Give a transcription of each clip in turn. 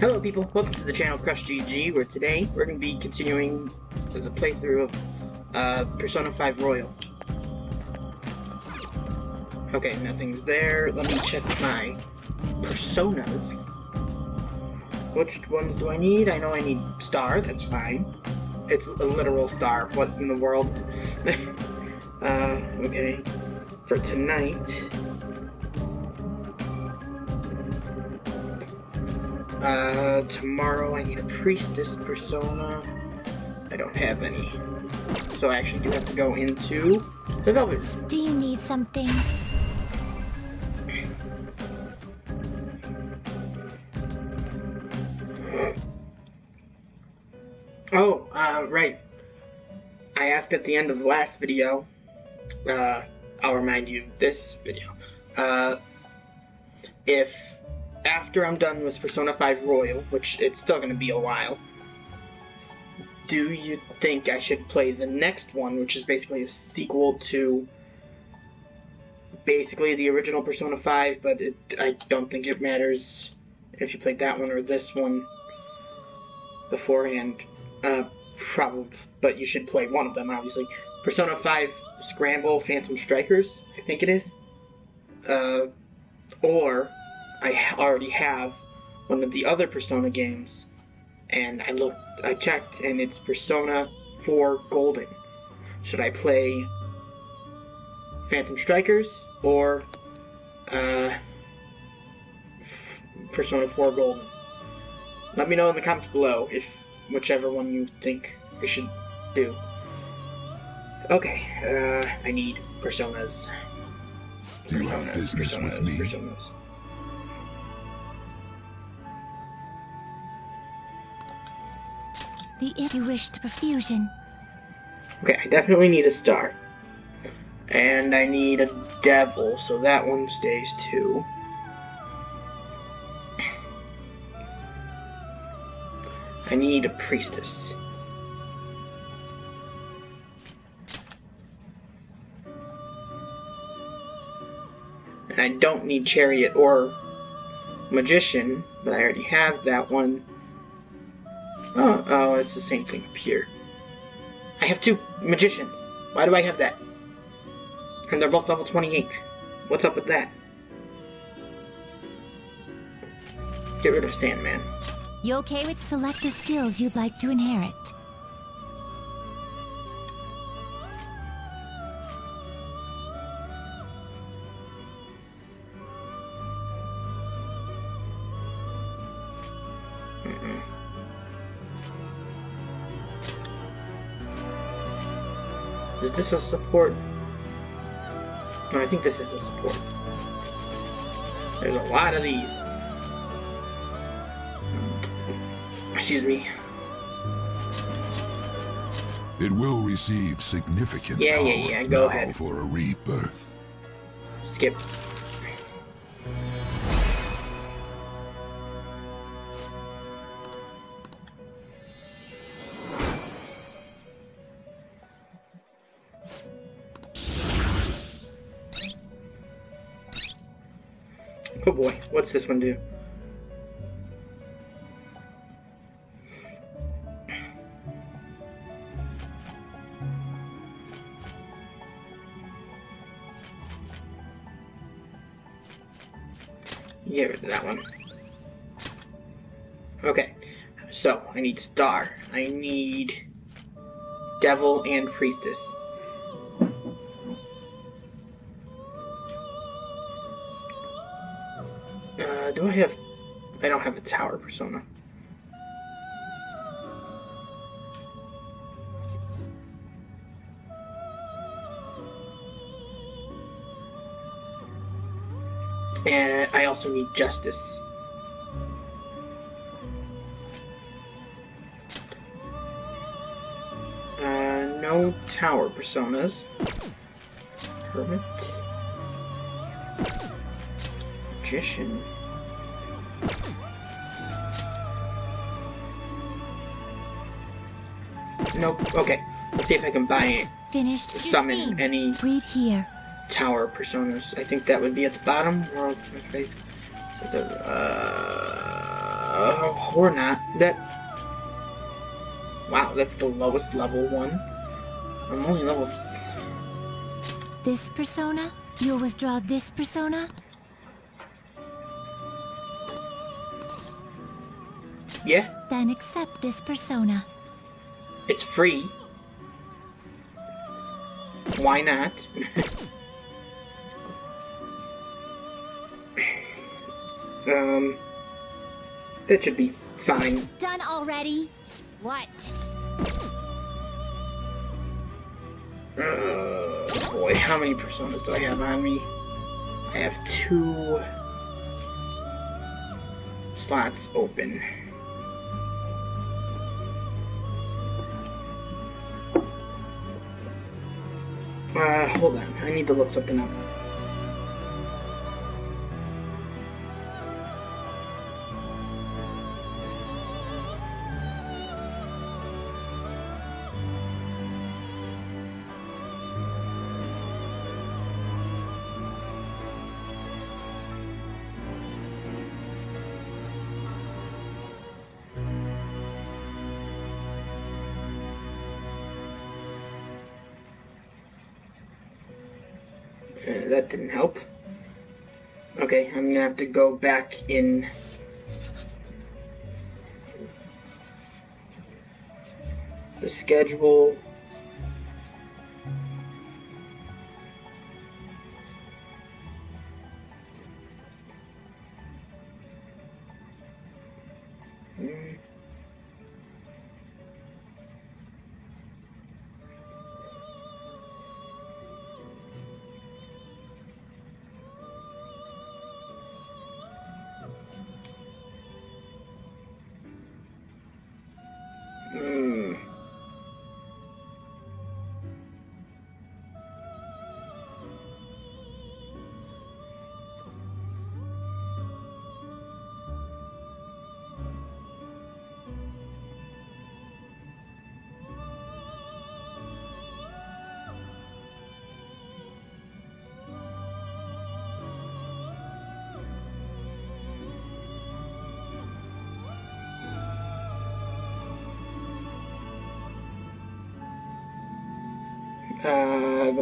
Hello people, welcome to the channel Crust GG, where today we're going to be continuing the playthrough of uh, Persona 5 Royal. Okay, nothing's there. Let me check my personas. Which ones do I need? I know I need star, that's fine. It's a literal star, what in the world? uh, okay. For tonight, Uh, tomorrow I need a priestess persona. I don't have any. So I actually do have to go into the Velvet Room. Do you need something? Oh, uh, right. I asked at the end of the last video, uh, I'll remind you this video, uh, if after I'm done with Persona 5 Royal, which it's still going to be a while, do you think I should play the next one, which is basically a sequel to basically the original Persona 5, but it, I don't think it matters if you played that one or this one beforehand. Uh, probably, but you should play one of them, obviously. Persona 5 Scramble Phantom Strikers, I think it is. Uh, or I already have one of the other Persona games, and I looked, I checked, and it's Persona 4 Golden. Should I play Phantom Strikers or uh, Persona 4 Golden? Let me know in the comments below if whichever one you think I should do. Okay, uh, I need personas. Do you have business personas, with me? Personas. The if you wish to perfusion. Okay, I definitely need a star. And I need a devil, so that one stays too. I need a priestess. And I don't need chariot or magician, but I already have that one. Oh, oh, it's the same thing up here. I have two magicians. Why do I have that? And they're both level 28. What's up with that? Get rid of Sandman. You okay with selected skills you'd like to inherit? This a support? No, I think this is a support. There's a lot of these. Excuse me. It will receive significant Yeah, yeah, yeah, go ahead. for a rebirth. Skip. What's this one do? Get rid of that one. Okay, so I need star. I need devil and priestess. Have? I don't have a tower persona. And I also need justice. Uh, no tower personas. Hermit. Magician. Nope. Okay. Let's see if I can buy it. Finished Summon any Read here. tower personas. I think that would be at the bottom. World face. Uh, Uh, or not. That. Wow, that's the lowest level one. I'm only level. Th This persona? You'll withdraw this persona? yeah, Then accept this persona. It's free. Why not? um, that should be fine. Done already? What? Uh, boy, how many personas do I have on me? I have two slots open. Hold on. I need to look something up. To go back in. The schedule.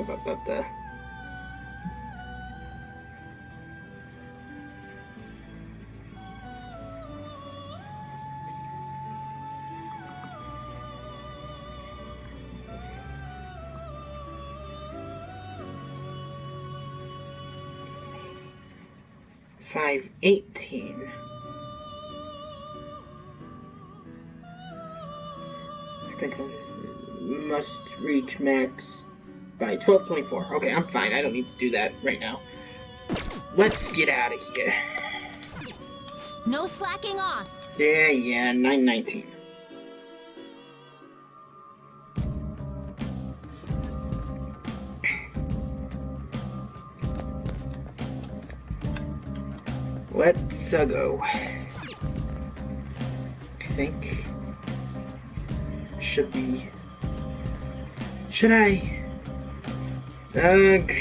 Blah, blah, blah. Five eighteen. I think I must reach max by 1224. Okay, I'm fine. I don't need to do that right now. Let's get out of here. No slacking off. Yeah, yeah, 919. Let's uh, go. I think should be. Should I? Ugh.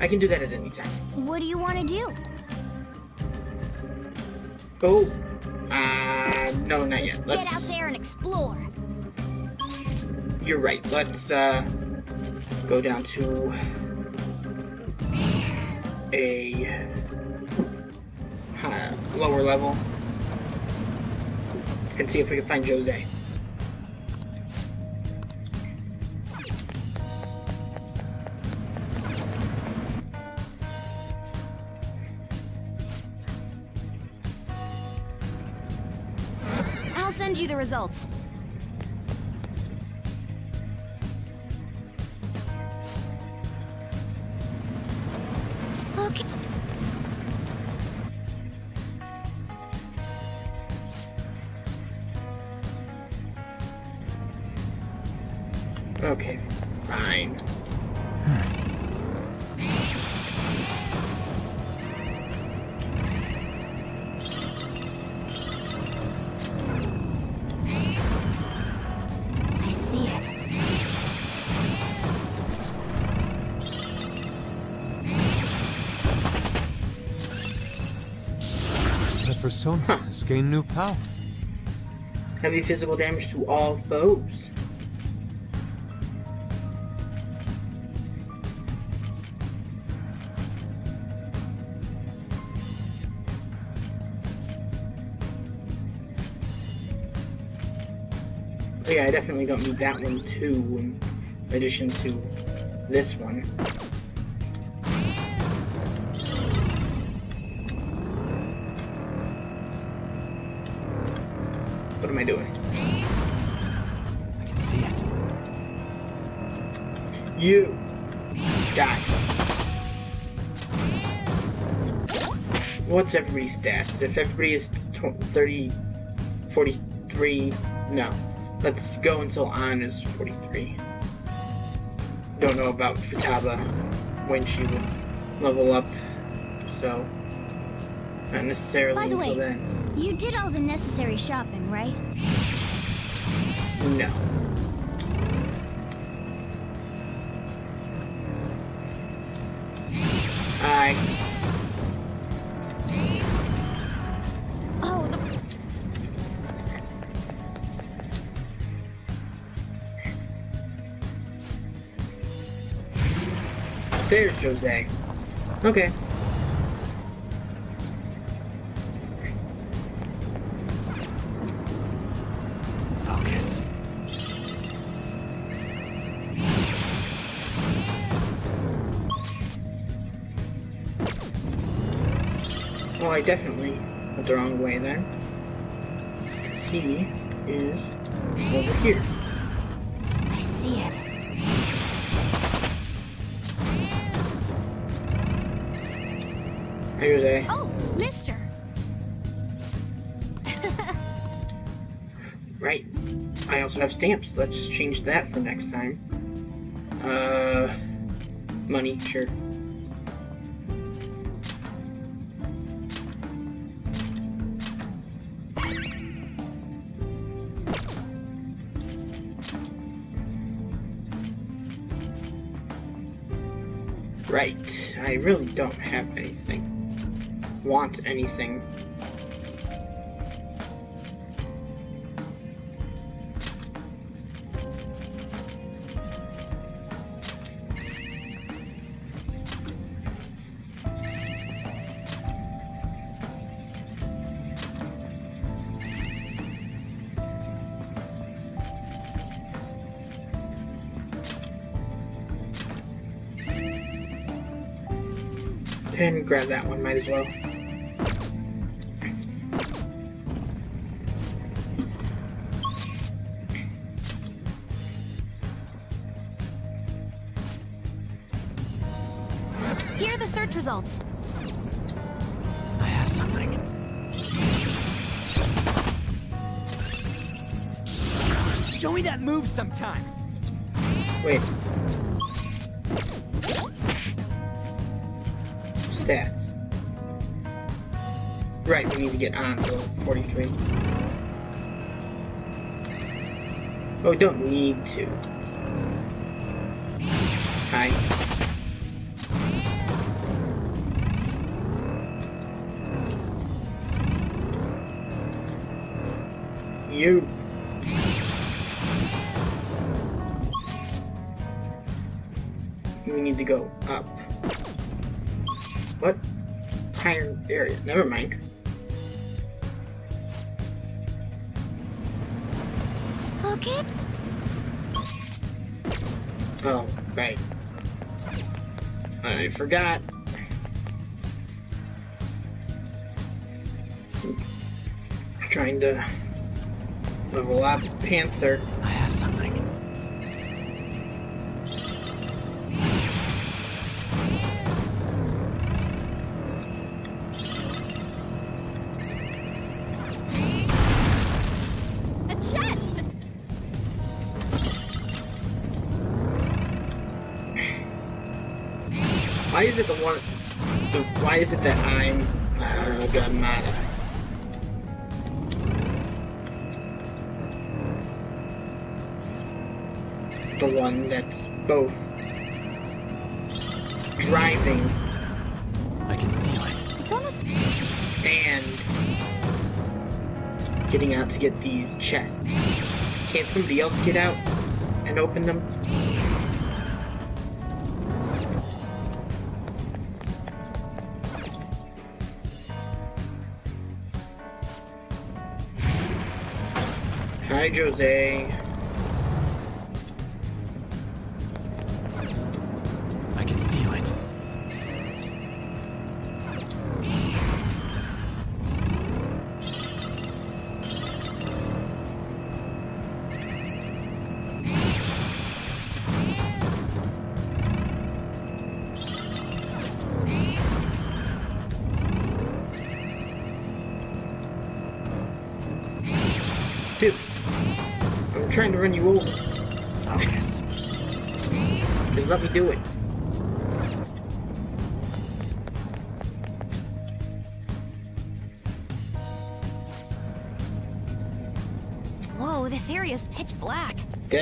I can do that at any time. What do you want to do? Oh. Uh, no, not yet. Let's... Get out there and explore. You're right. Let's uh go down to a uh, lower level and see if we can find Jose. I'll send you the results. Persona Huh. has gained new power. Heavy physical damage to all foes. Yeah, I definitely don't need that one too, in addition to this one. What's everybody's stats? If everybody is 30, 43, no. Let's go until Ann is 43. Don't know about Futaba when she will level up, so not necessarily By the until way- then. You did all the necessary shopping, right? No. Jose. Okay. Focus. Well, I definitely went the wrong way then. He is Let's just change that for next time. Uh, money, sure. Right. I really don't have anything. Want anything. And grab that one, might as well. Here are the search results. I have something. Show me that move sometime. Wait. Stats. Right, we need to get on to 43. Oh, don't need to. Hi. You. Never mind. Okay. Oh, right. I forgot. Trying to level up Panther. The one? The, why is it that I'm uh, Gamada? The one that's both driving. I can feel it. It's almost... and getting out to get these chests. Can't somebody else get out and open them? Jose.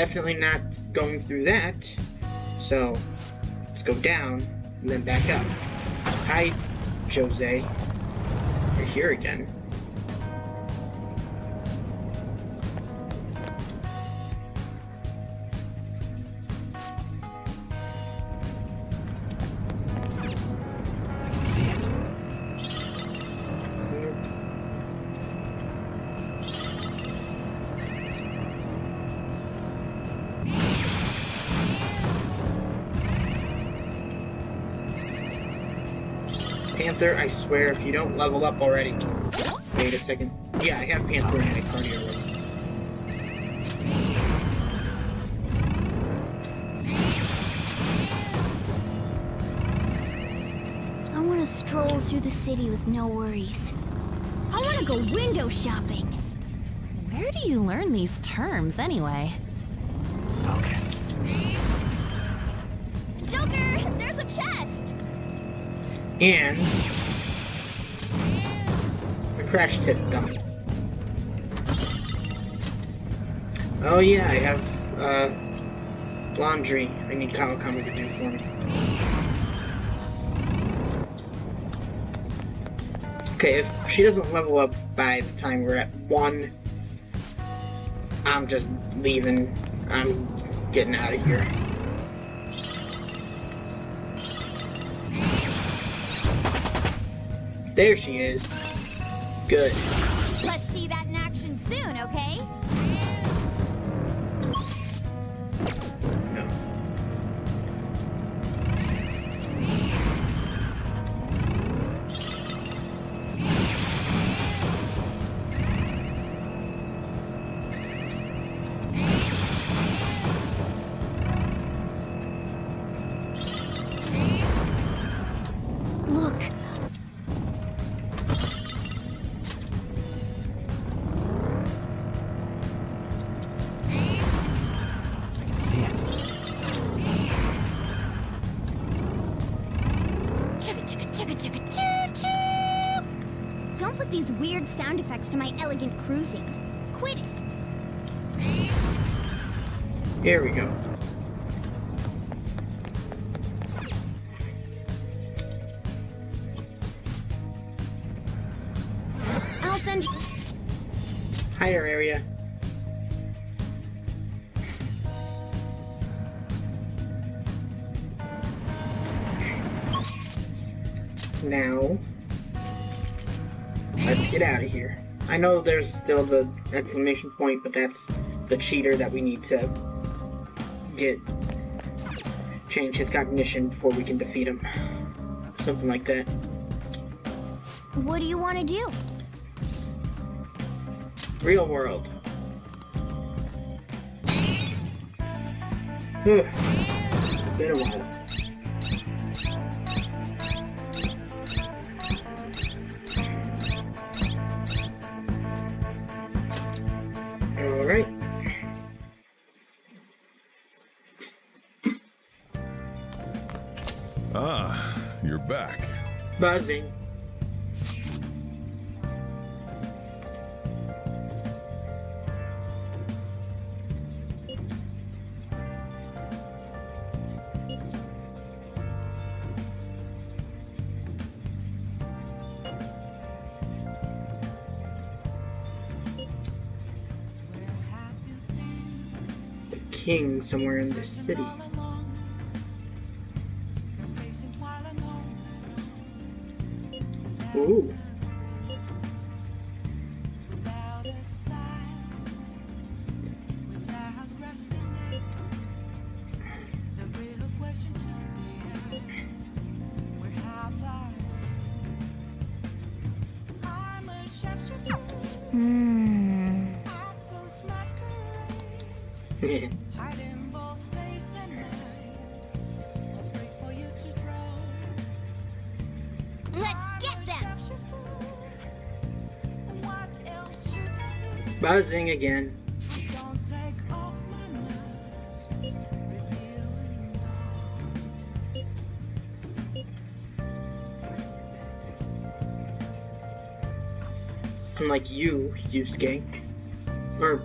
Definitely not going through that. So, let's go down and then back up. Hi, Jose. You're here again. Panther, I swear, if you don't level up already. Wait a second. Yeah, I have Panther and Cardio already. I want to stroll through the city with no worries. I want to go window shopping. Where do you learn these terms anyway? Focus. Joker, there's a chest. And a crash test dummy. Oh yeah, I have uh, laundry. I need Kawakami to do for me. Okay, if she doesn't level up by the time we're at one, I'm just leaving. I'm getting out of here. There she is. Good. Let's see that in action soon, okay? Know there's still the exclamation point, but that's the cheater that we need to get change his cognition before we can defeat him. Something like that. What do you want to do? Real world. Been a while. buzzing. The king somewhere in the city. Ooh. Buzzing again. Unlike you, Yusuke. Or,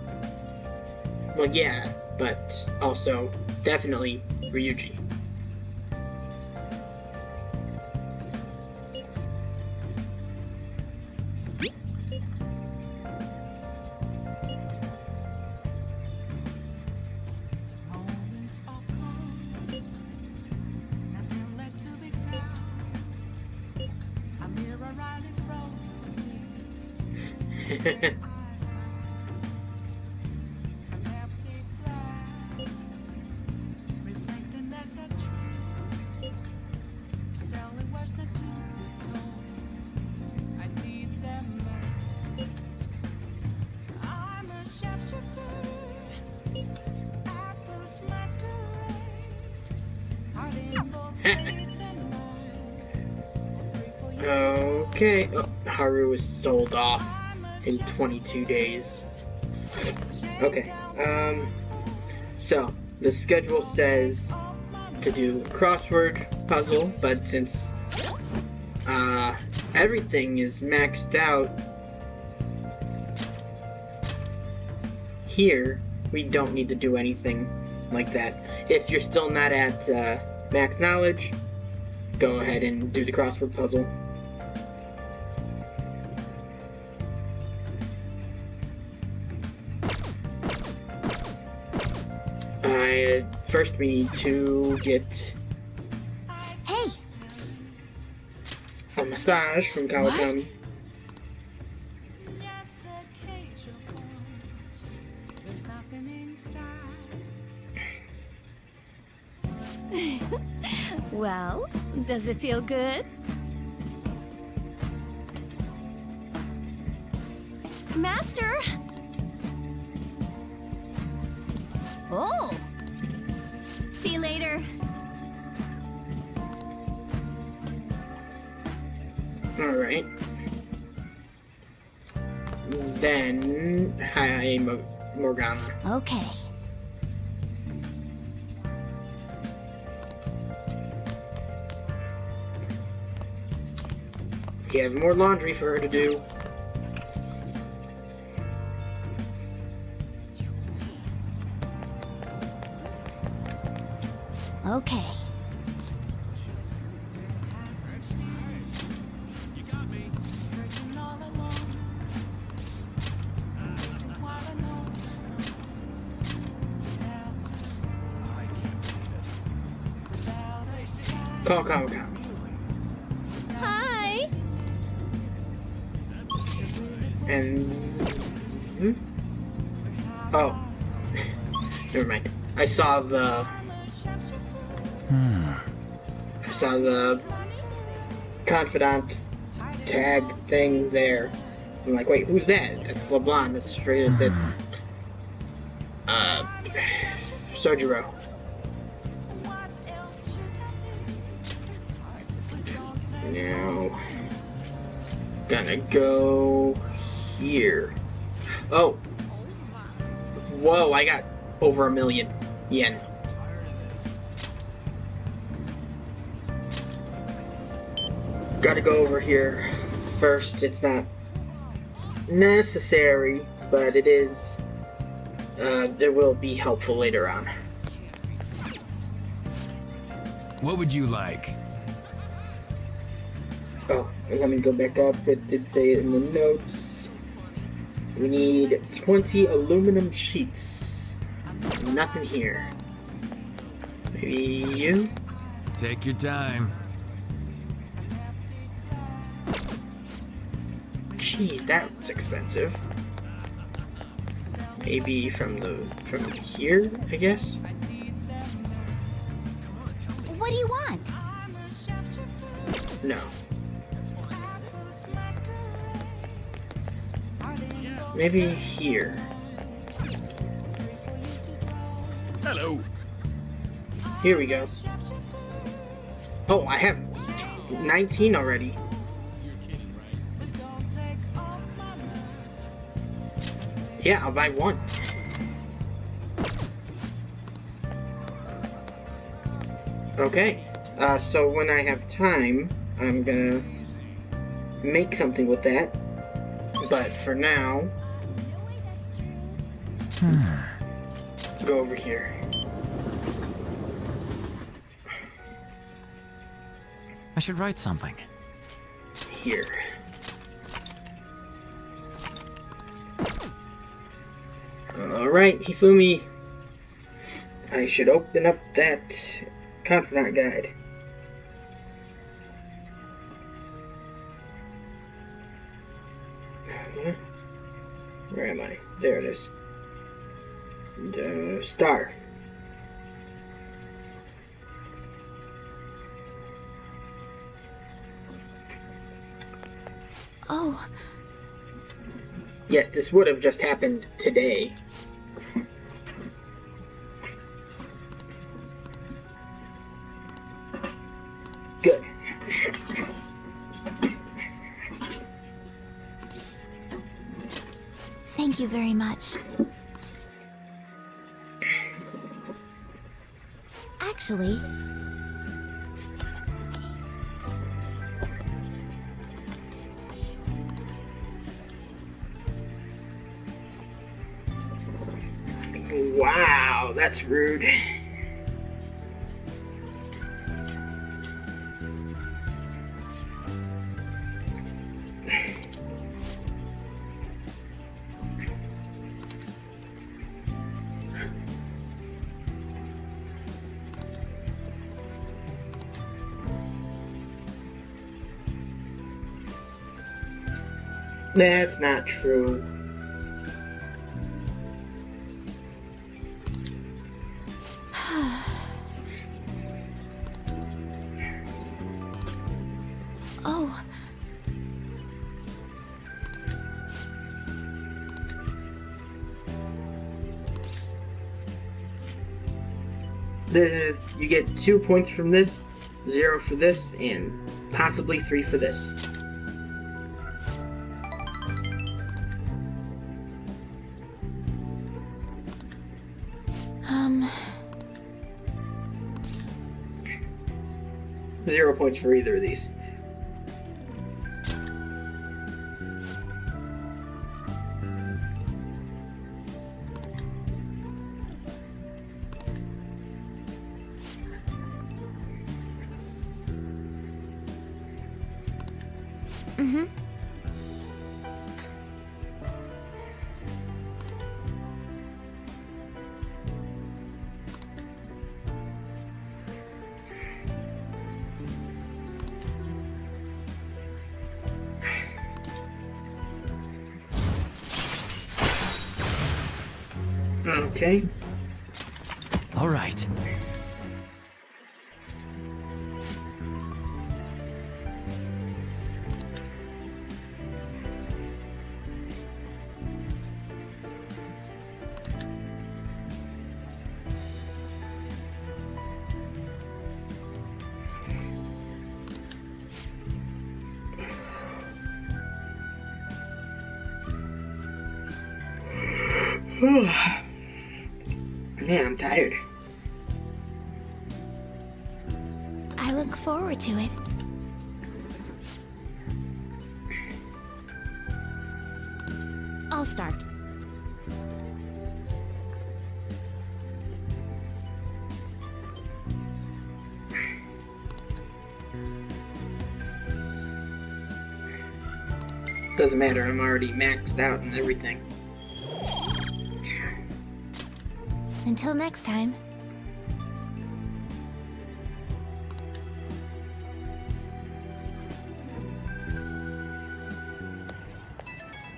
well, yeah, but also definitely Ryuji. Okay. Oh, Haru is sold off in 22 days. Okay. Um. So the schedule says to do crossword puzzle, but since uh everything is maxed out here, we don't need to do anything like that. If you're still not at uh, max knowledge, go ahead and do the crossword puzzle. First we need to get Hey, a massage from Kawakami. Just a cage of words. There's nothing inside. Well, does it feel good? Master! Then, hi, Mo- Morgana. okay. We have more laundry for her to do. Okay. Saw the. I saw the confidant tag thing there. I'm like, wait, who's that? That's LeBlanc. That's straight. That's. Uh. Sojiro. What else should I be? Now. Gonna go here. Oh. Whoa, I got over a million yen. Gotta go over here first. It's not necessary, but it is. Uh, it will be helpful later on. What would you like? Oh, let me go back up. It did say it in the notes. We need 20 aluminum sheets. Nothing here. Maybe you? Take your time. Jeez, that was expensive. Maybe from the from here, I guess. What do you want? No. Maybe here. Hello. Here we go. Oh, I have 19 already. Yeah, I'll buy one. Okay, uh, so when I have time, I'm gonna make something with that. But for now, go over here. I should write something. Here. Alright, Hifumi. I should open up that confidant guide. Where am I? There it is. The star. Oh, Yes, this would have just happened today. Good. thank you very much. Actually, Wow, that's rude. That's not true. oh, The you get two points from this, zero for this, and possibly three for this. Points for either of these. I'm already maxed out and everything. Until next time.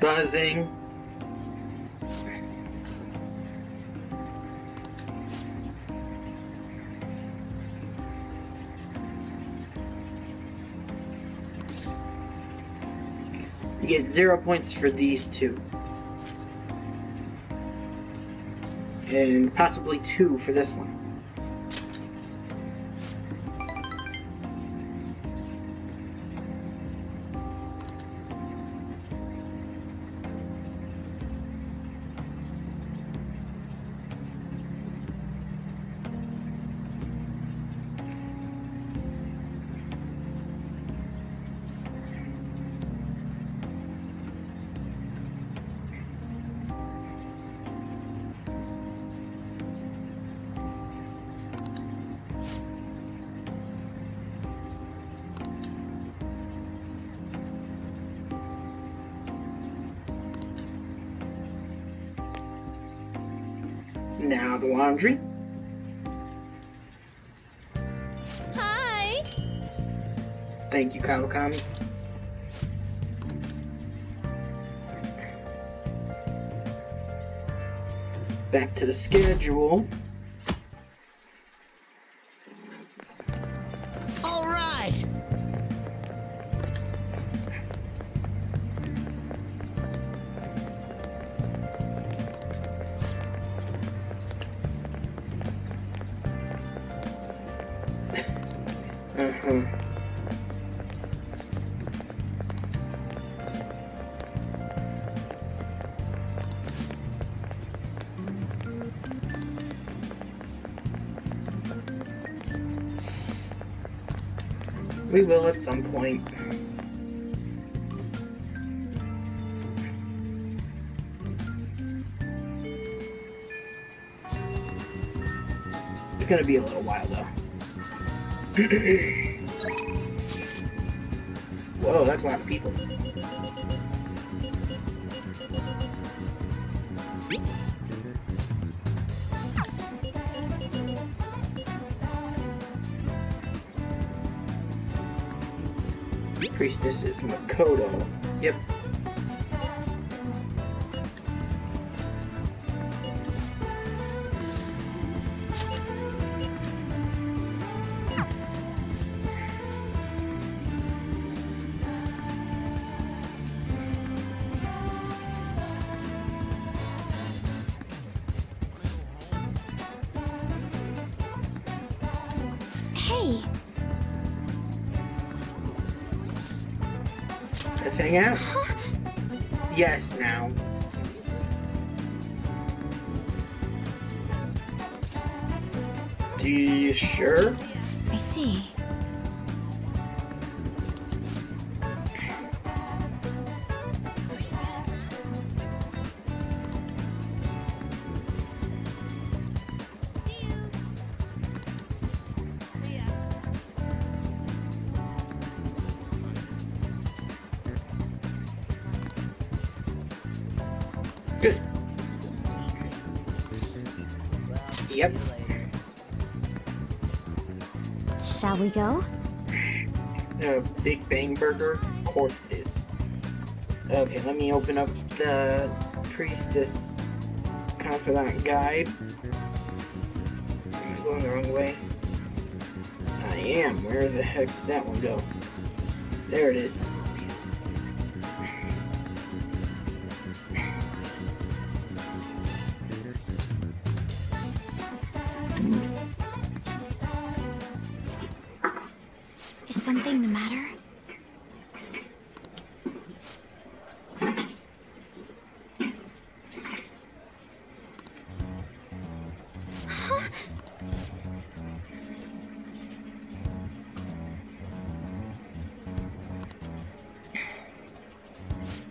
Buzzing. You get zero points for these two. And possibly two for this one. To the schedule. Will at some point. It's gonna be a little while though. Whoa, that's a lot of people. Is Makoto. Go? Big Bang Burger? Of course it is. Okay, let me open up the Priestess Confidant Guide. Am I going the wrong way? I am. Where the heck did that one go? There it. Is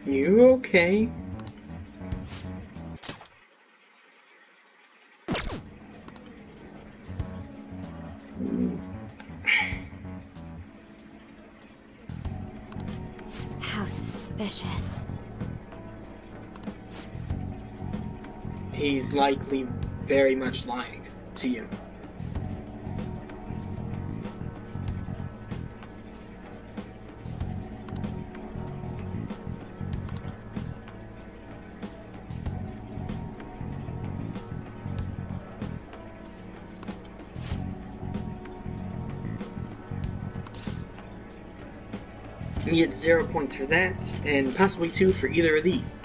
You okay? How suspicious. He's likely very much lying to you. Zero points for that, and possibly two for either of these.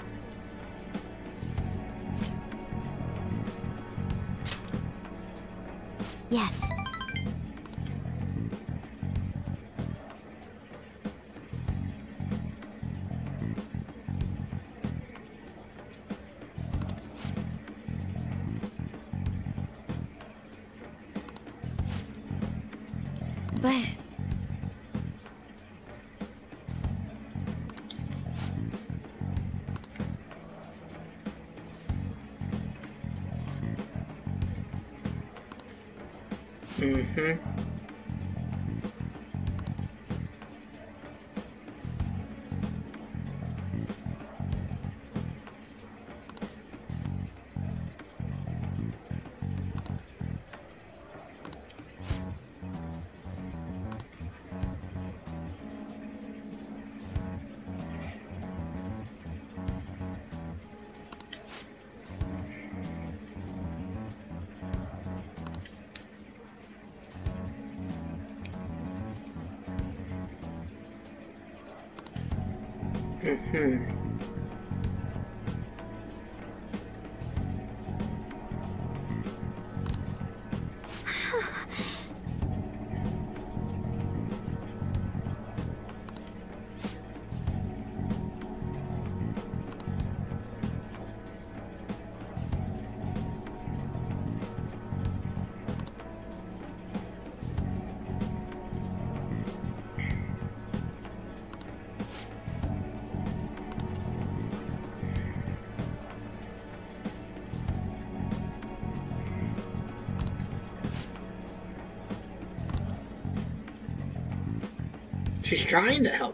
Trying to help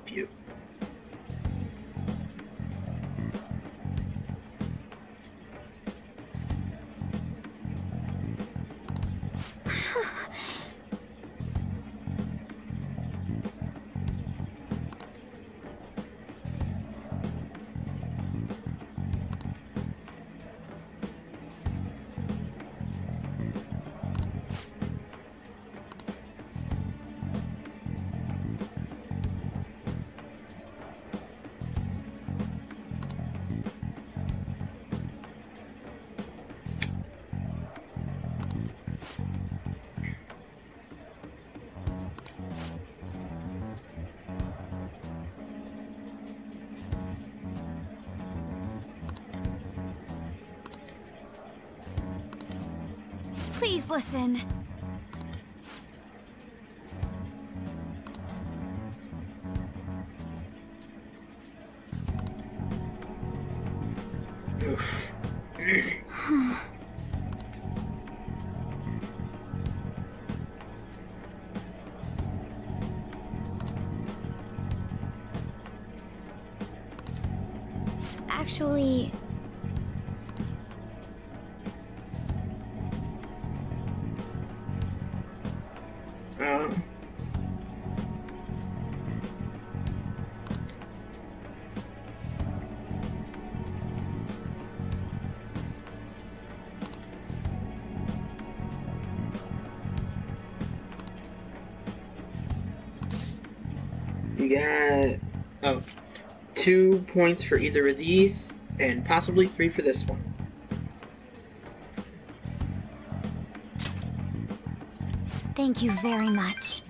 you got oh, two points for either of these, and possibly three for this one. thank you very much.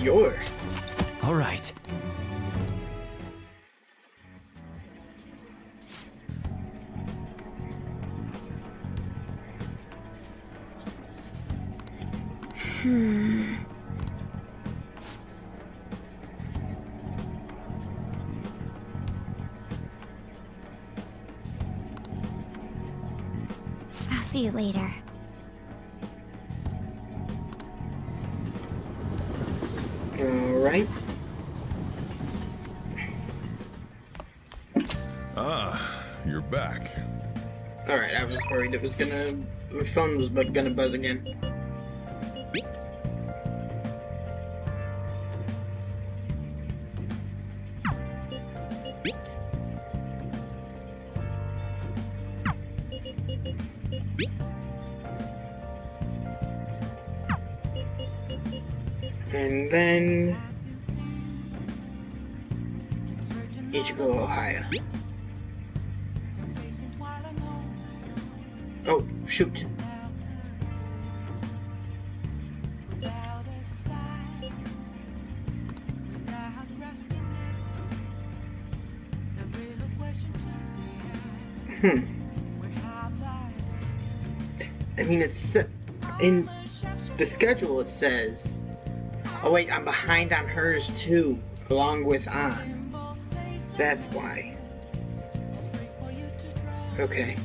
Ooh, endure. All right. Hmm. I'll see you later. Worried it was gonna. My phone was gonna buzz again. Wait, I'm behind on hers too, along with on. That's why. Okay.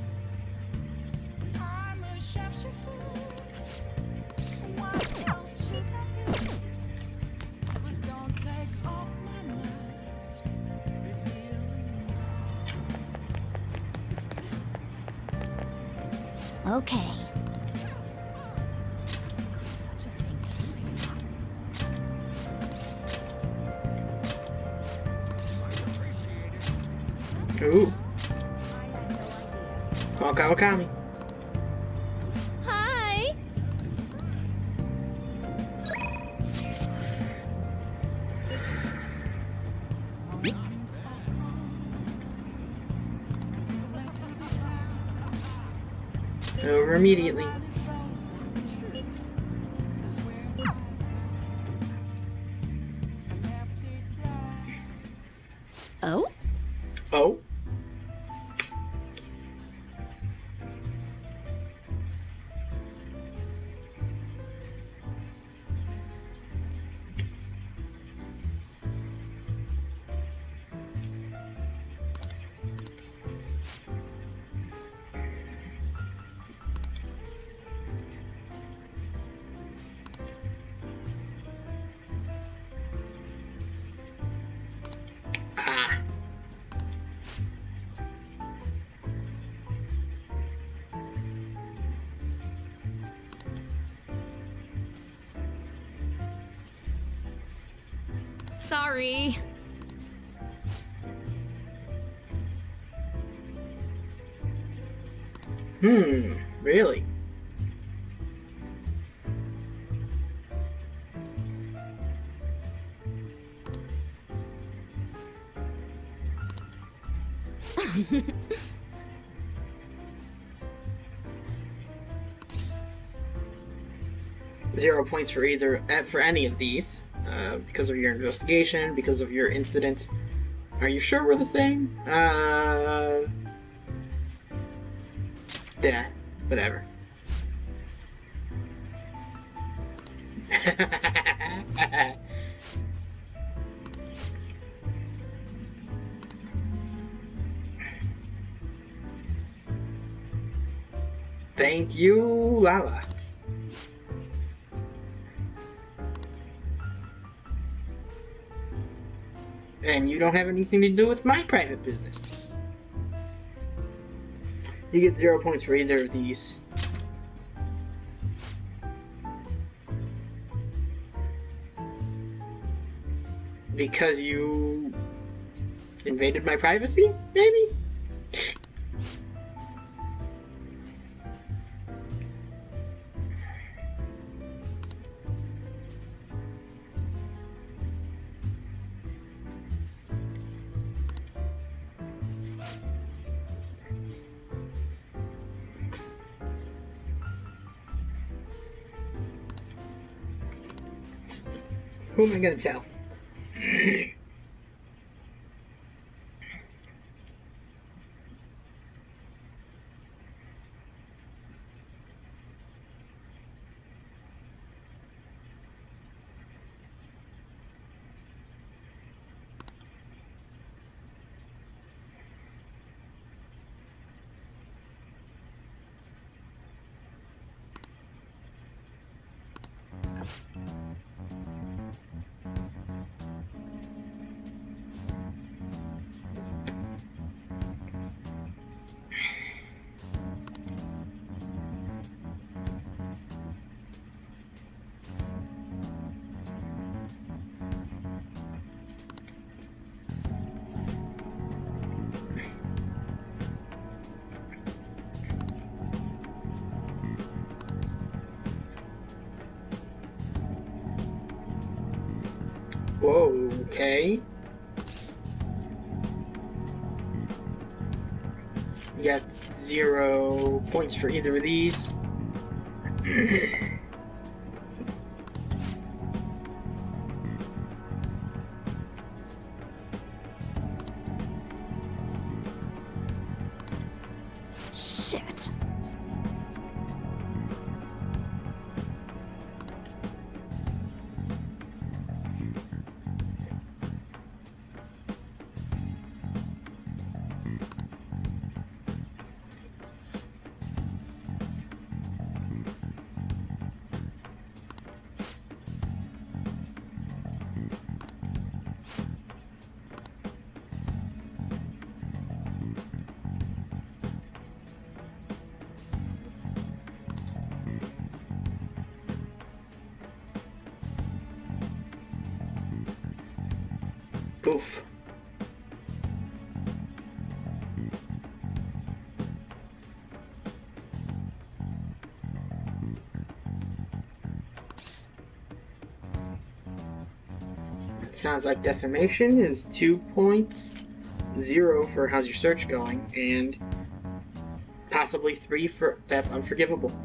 Sorry. Hmm. Really? Zero points for either uh, for any of these because of your investigation, because of your incident. Are you sure we're the same? Uh, yeah, whatever. Have anything to do with my private business. You get zero points for either of these. Because you invaded my privacy, maybe? Who am gonna tell? Zero points for either of these. Sounds like defamation is two points, zero for how's your search going, and possibly three for that's unforgivable.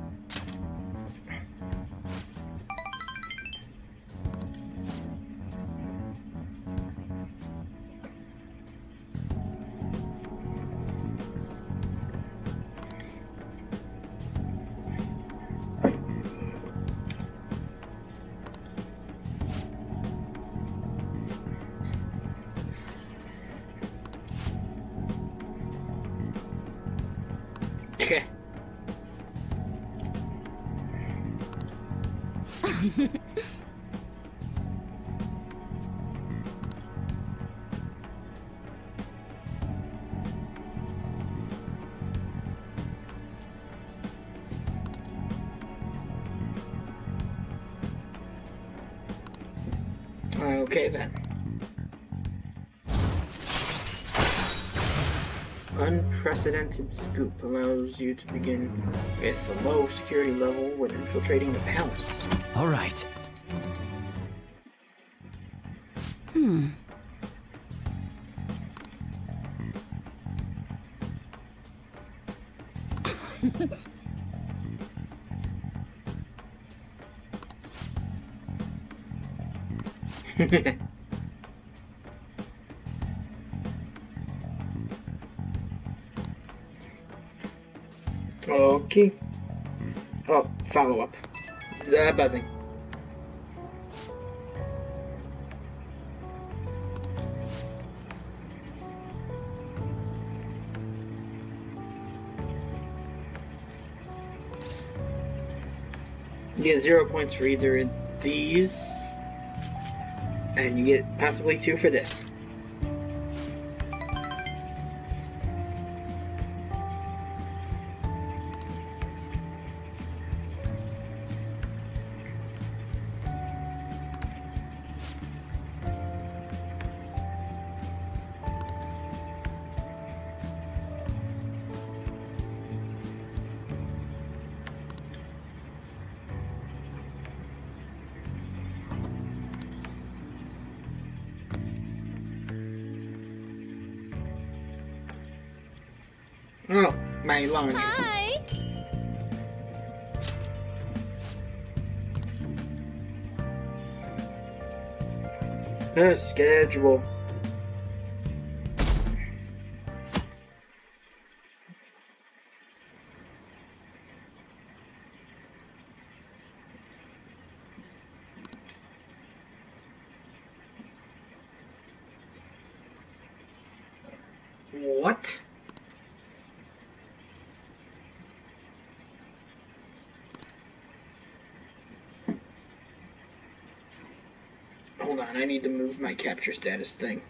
Unprecedented scoop allows you to begin with a low security level when infiltrating the palace. All follow up. Uh, buzzing. You get zero points for either of these, and you get possibly two for this. Schedule. What? Hold on, I need to move my capture status thing.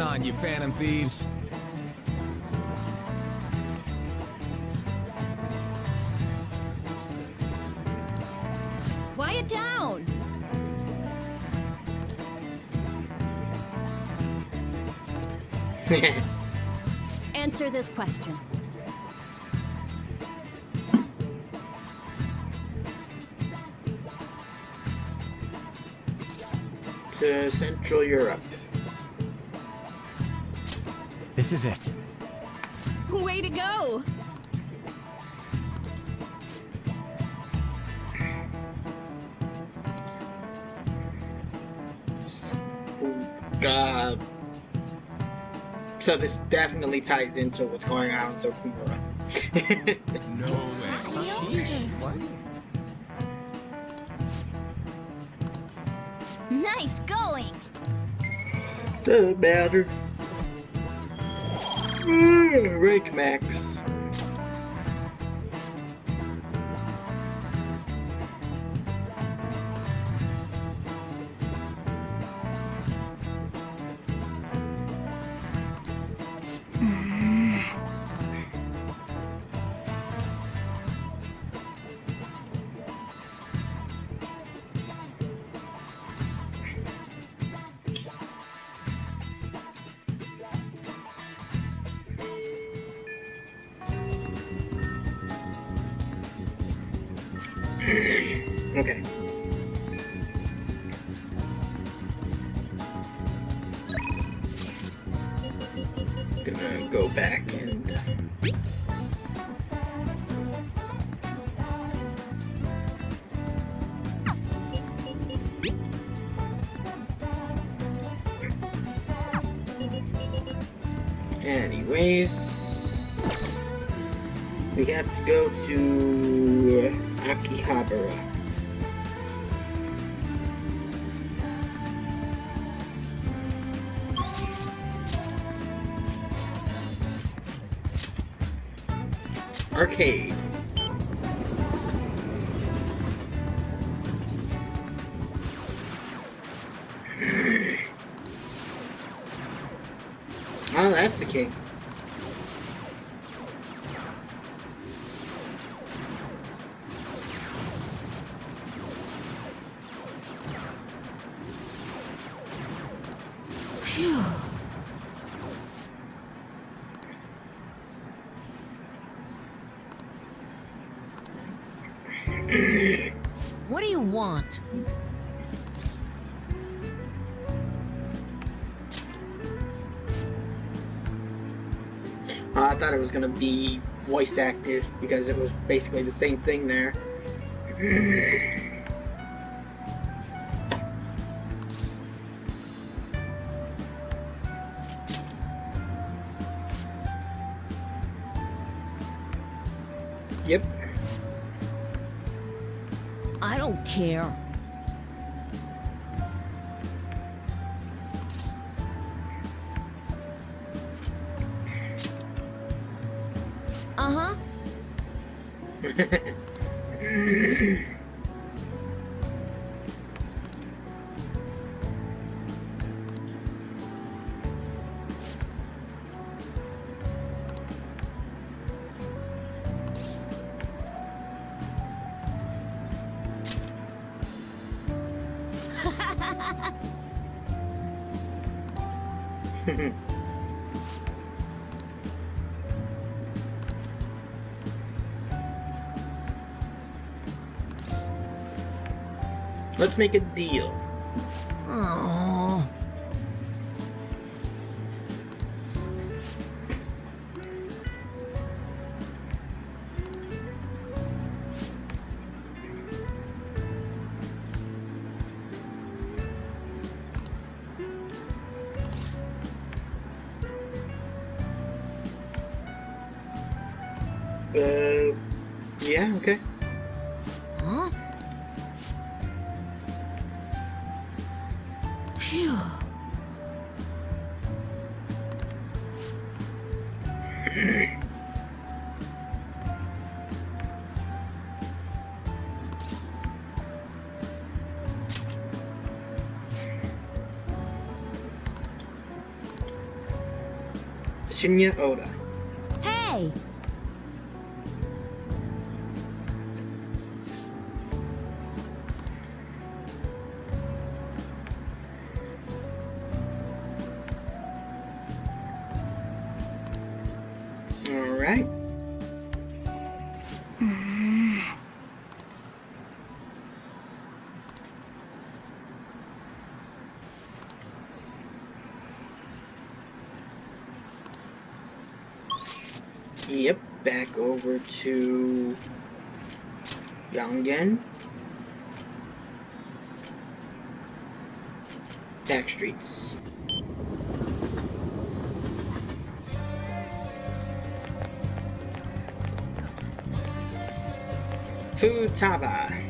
I'm on you, Phantom Thieves. Quiet down! Answer this question. to Central Europe. This is it. Way to go! Uh, so this definitely ties into what's going on with Okumura. Nice going! Doesn't matter. Mm, Rank max. Was gonna be voice acted because it was basically the same thing there. make a Phew. Shinya Oda. Hey! Over to Yongen. Back streets. Futaba.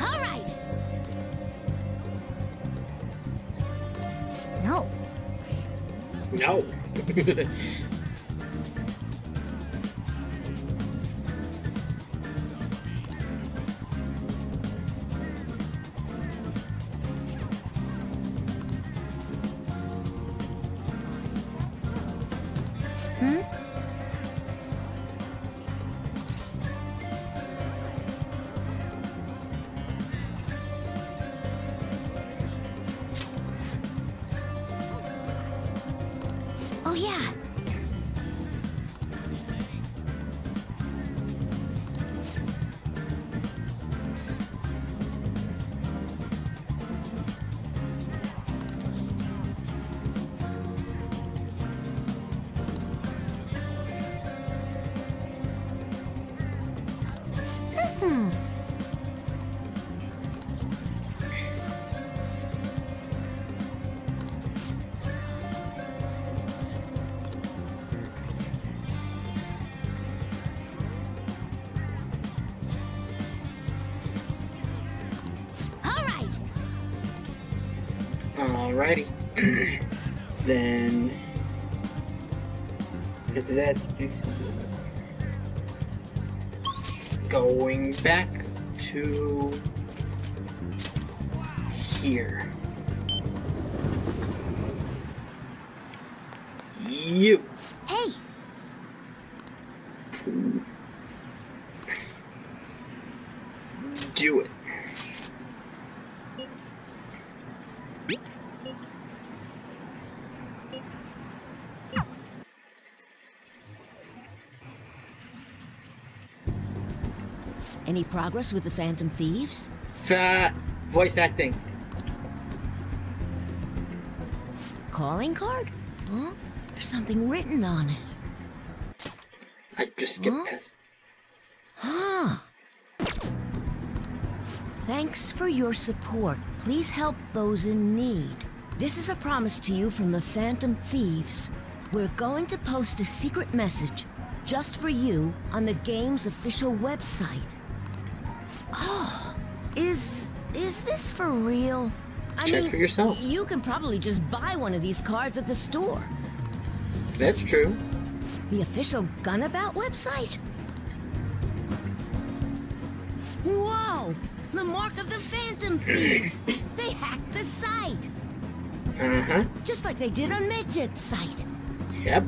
All right. No. No. Any progress with the Phantom Thieves? Fa voice acting. Calling card? Huh? There's something written on it. I just skipped Huh? past. Huh. Thanks for your support. Please help those in need. This is a promise to you from the Phantom Thieves. We're going to post a secret message just for you on the game's official website. This for real? I Check mean, for yourself. You can probably just buy one of these cards at the store. That's true. The official Gun About website? Whoa! The mark of the Phantom Thieves! they hacked the site! Uh huh. Just like they did on Midget's site. Yep.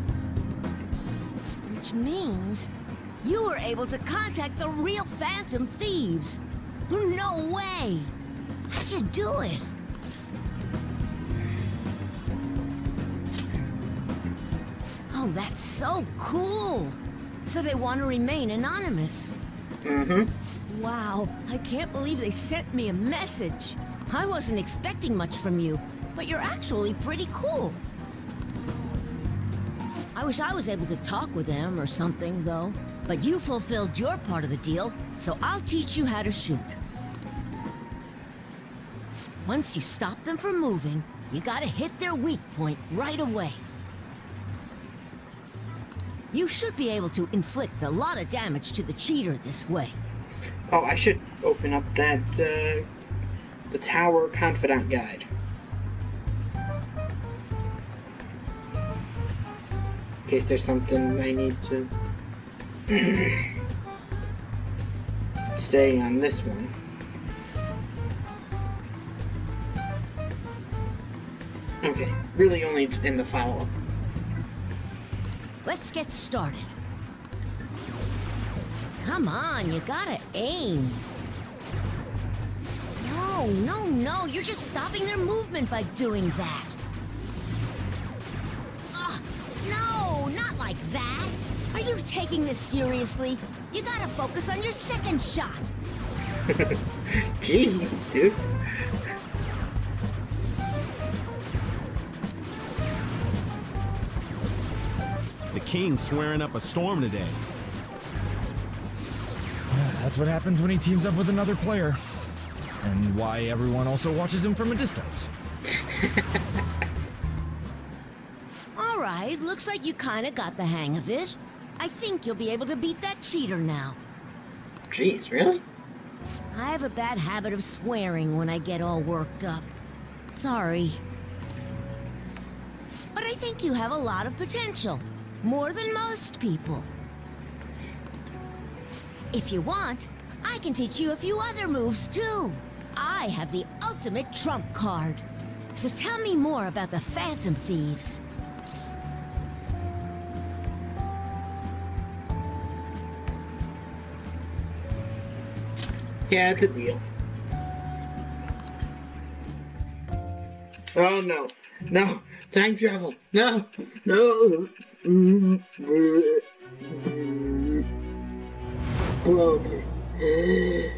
Which means you were able to contact the real Phantom Thieves. No way! just do it. Oh, that's so cool. So they want to remain anonymous. Mm-hmm. Wow, I can't believe they sent me a message. I wasn't expecting much from you, but you're actually pretty cool. I wish I was able to talk with them or something, though. But you fulfilled your part of the deal, so I'll teach you how to shoot. Once you stop them from moving, you gotta hit their weak point right away. You should be able to inflict a lot of damage to the cheater this way. Oh, I should open up that, uh, the Tower Confidant Guide. In case there's something I need to say on this one. Okay, really only in the follow-up. Let's get started. Come on, you gotta aim. No, no, no, you're just stopping their movement by doing that. Ugh, no, not like that. Are you taking this seriously? You gotta focus on your second shot. Jeez, dude. King's swearing up a storm today. That's what happens when he teams up with another player. And why everyone also watches him from a distance. All right, looks like you kinda got the hang of it. I think you'll be able to beat that cheater now. Jeez, really? I have a bad habit of swearing when I get all worked up. Sorry. But I think you have a lot of potential. More than most people. If you want, I can teach you a few other moves too. I have the ultimate trump card. So tell me more about the Phantom Thieves. Yeah, it's a deal. Oh no, no, time travel, no, no. Okay.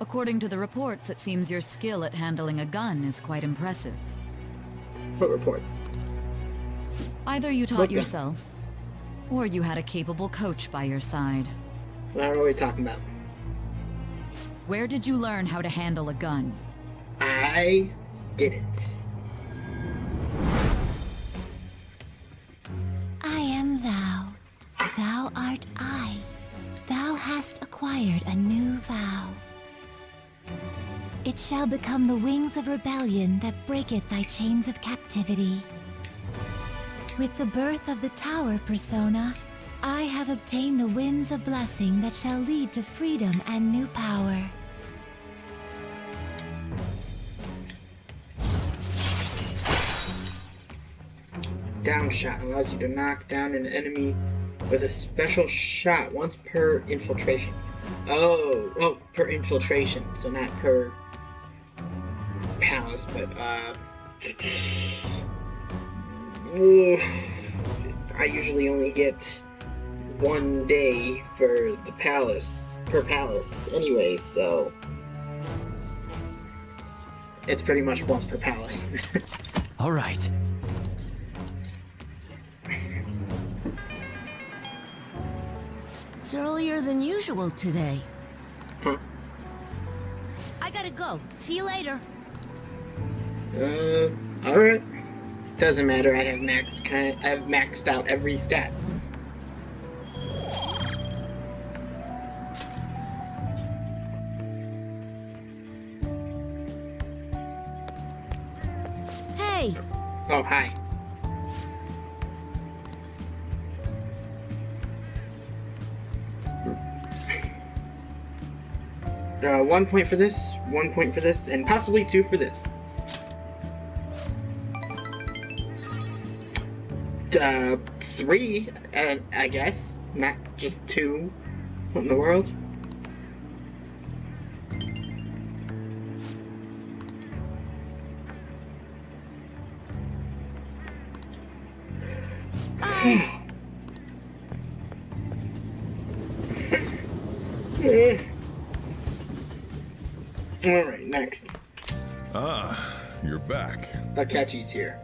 According to the reports, it seems your skill at handling a gun is quite impressive. What reports? Either you taught What gun? yourself, or you had a capable coach by your side. I don't know what you're talking about. Where did you learn how to handle a gun? I didn't. I am thou. Thou art I. Thou hast acquired a new vow. It shall become the wings of rebellion that breaketh thy chains of captivity. With the birth of the tower persona, I have obtained the winds of blessing that shall lead to freedom and new power. Down shot allows you to knock down an enemy with a special shot once per infiltration. Oh, oh, per infiltration, so not per palace, but uh, I usually only get one day for the palace per palace, anyway, so it's pretty much once per palace. All right. Earlier than usual today. Huh. I gotta go. See you later. Uh, alright. Doesn't matter, I have maxed kind I have maxed out every stat. Hey, Oh, hi. Uh, one point for this, one point for this, and possibly two for this. Uh, three, uh, I guess, not just two. What in the world? Akechi's here.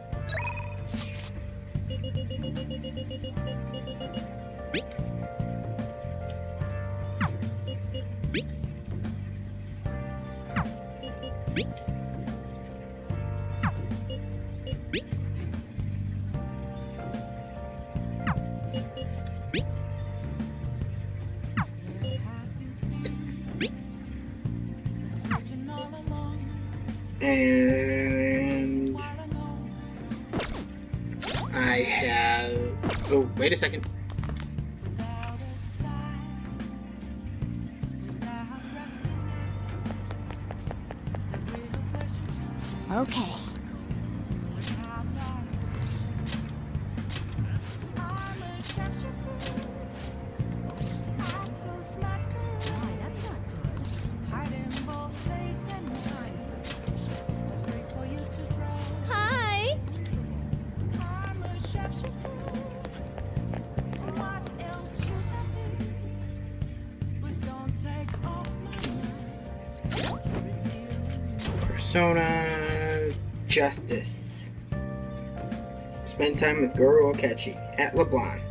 Time with Goro Akechi at LeBlanc.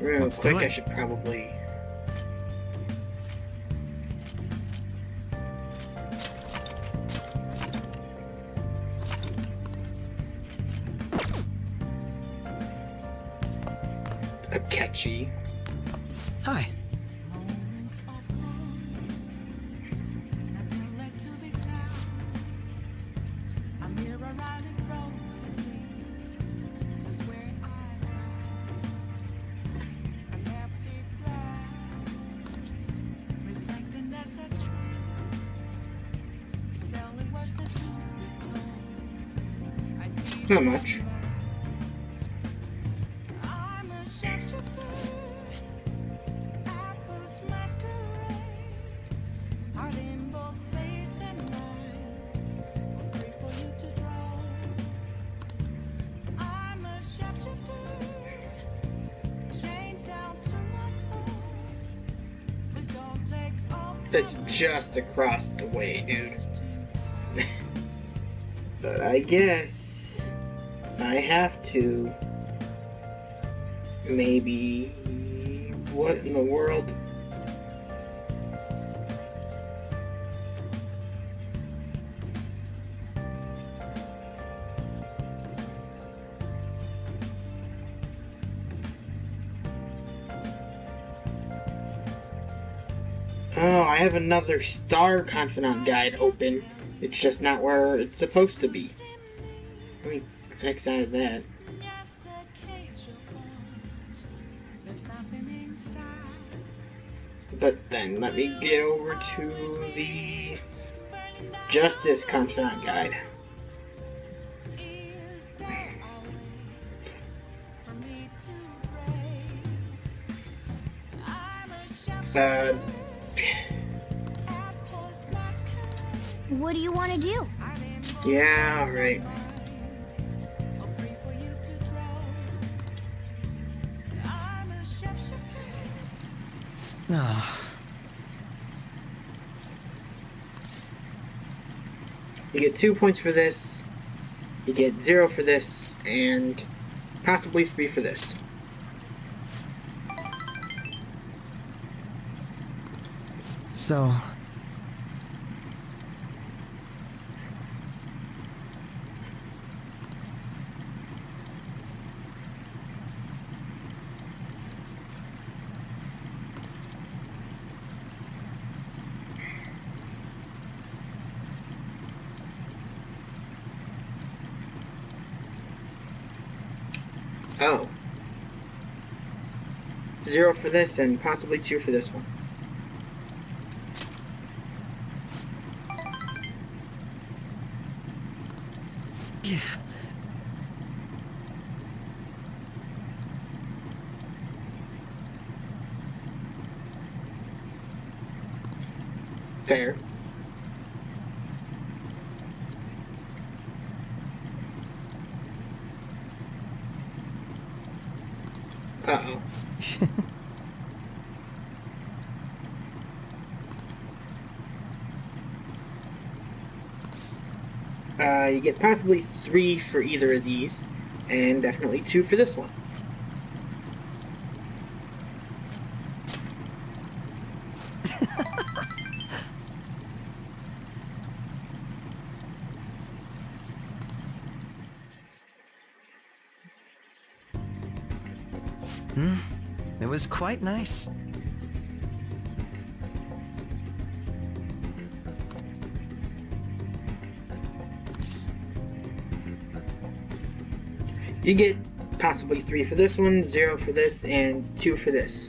Real Let's quick, I should probably. Across the way, dude. But I guess I have to. Maybe. What in the world? Have another Star Confidant guide open. It's just not where it's supposed to be. Let me X out of that. But then let me get over to the Justice Confidant guide. What do you want to do? Yeah, alright. or free for you to draw. I'm a shapeshifter. No. You get two points for this, you get zero for this, and possibly three for this. So, Oh. Zero for this, and possibly two for this one. Fair. Uh oh. uh, you get possibly three for either of these, and definitely two for this one. Hmm. It was quite nice. You get possibly three for this one, zero for this, and two for this.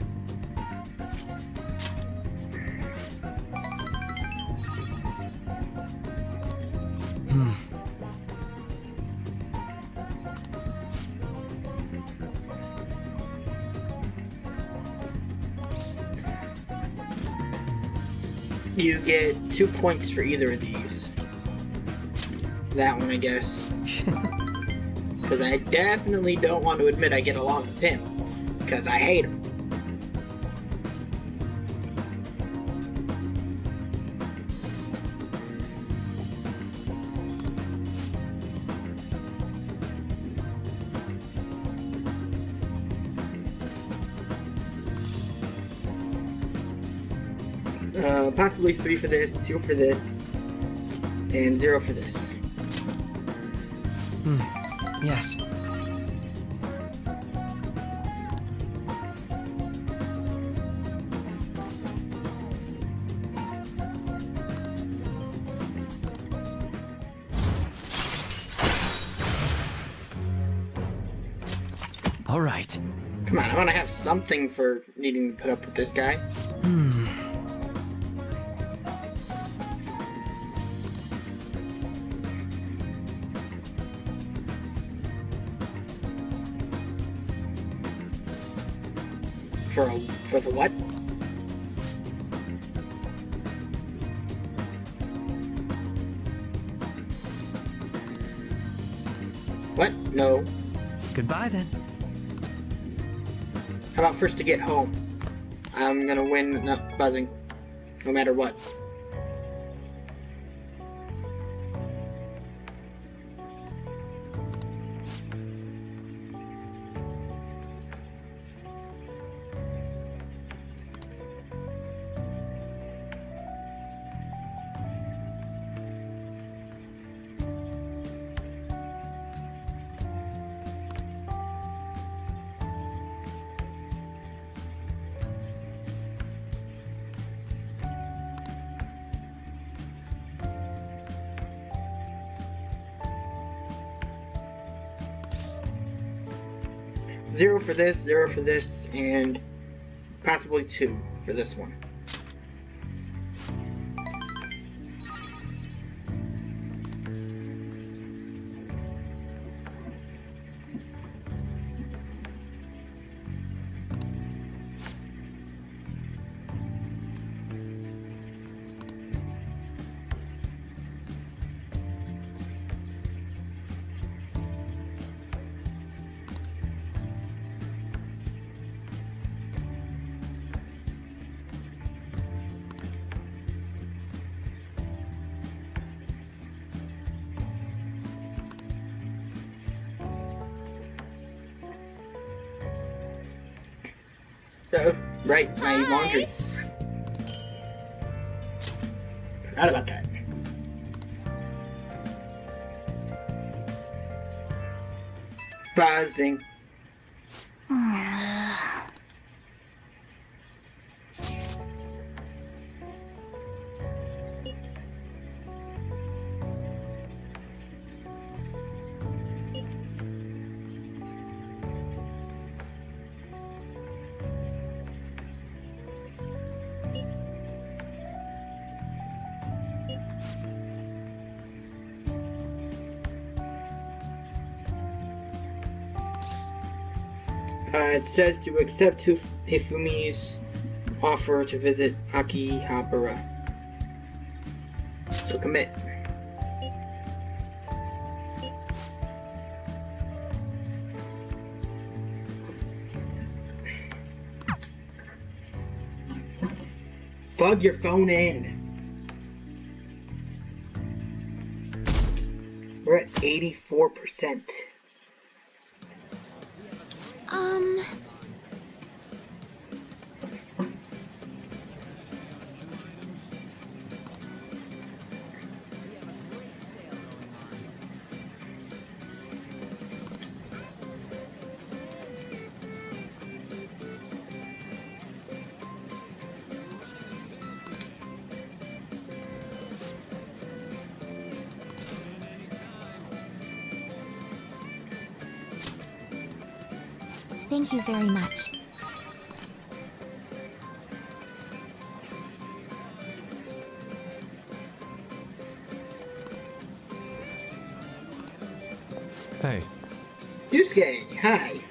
Hmm. You get two points for either of these. That one, I guess. Because I definitely don't want to admit I get along with him. Because I hate him. Uh, possibly three for this, two for this, and zero for this. Yes. All right. Come on, I want to have something for needing to put up with this guy. Hmm. The what? What? No. Goodbye then. How about first to get home? I'm gonna win not buzzing. No matter what. Zero for this, zero for this, and possibly two for this one. Buzzing. says to accept Hifumi's offer to visit Akihabara. So commit. Plug your phone in. We're at 84%. Thank you very much. Hey, Yusuke, hi.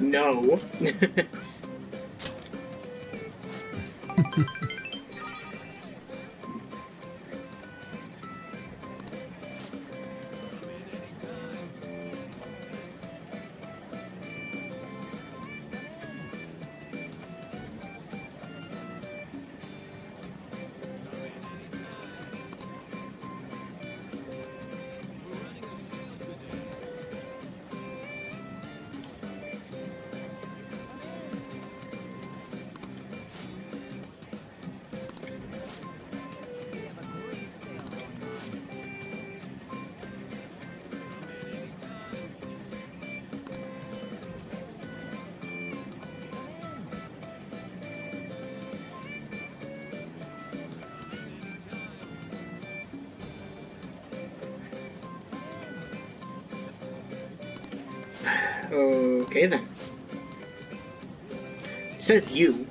No. Okay then. Says you.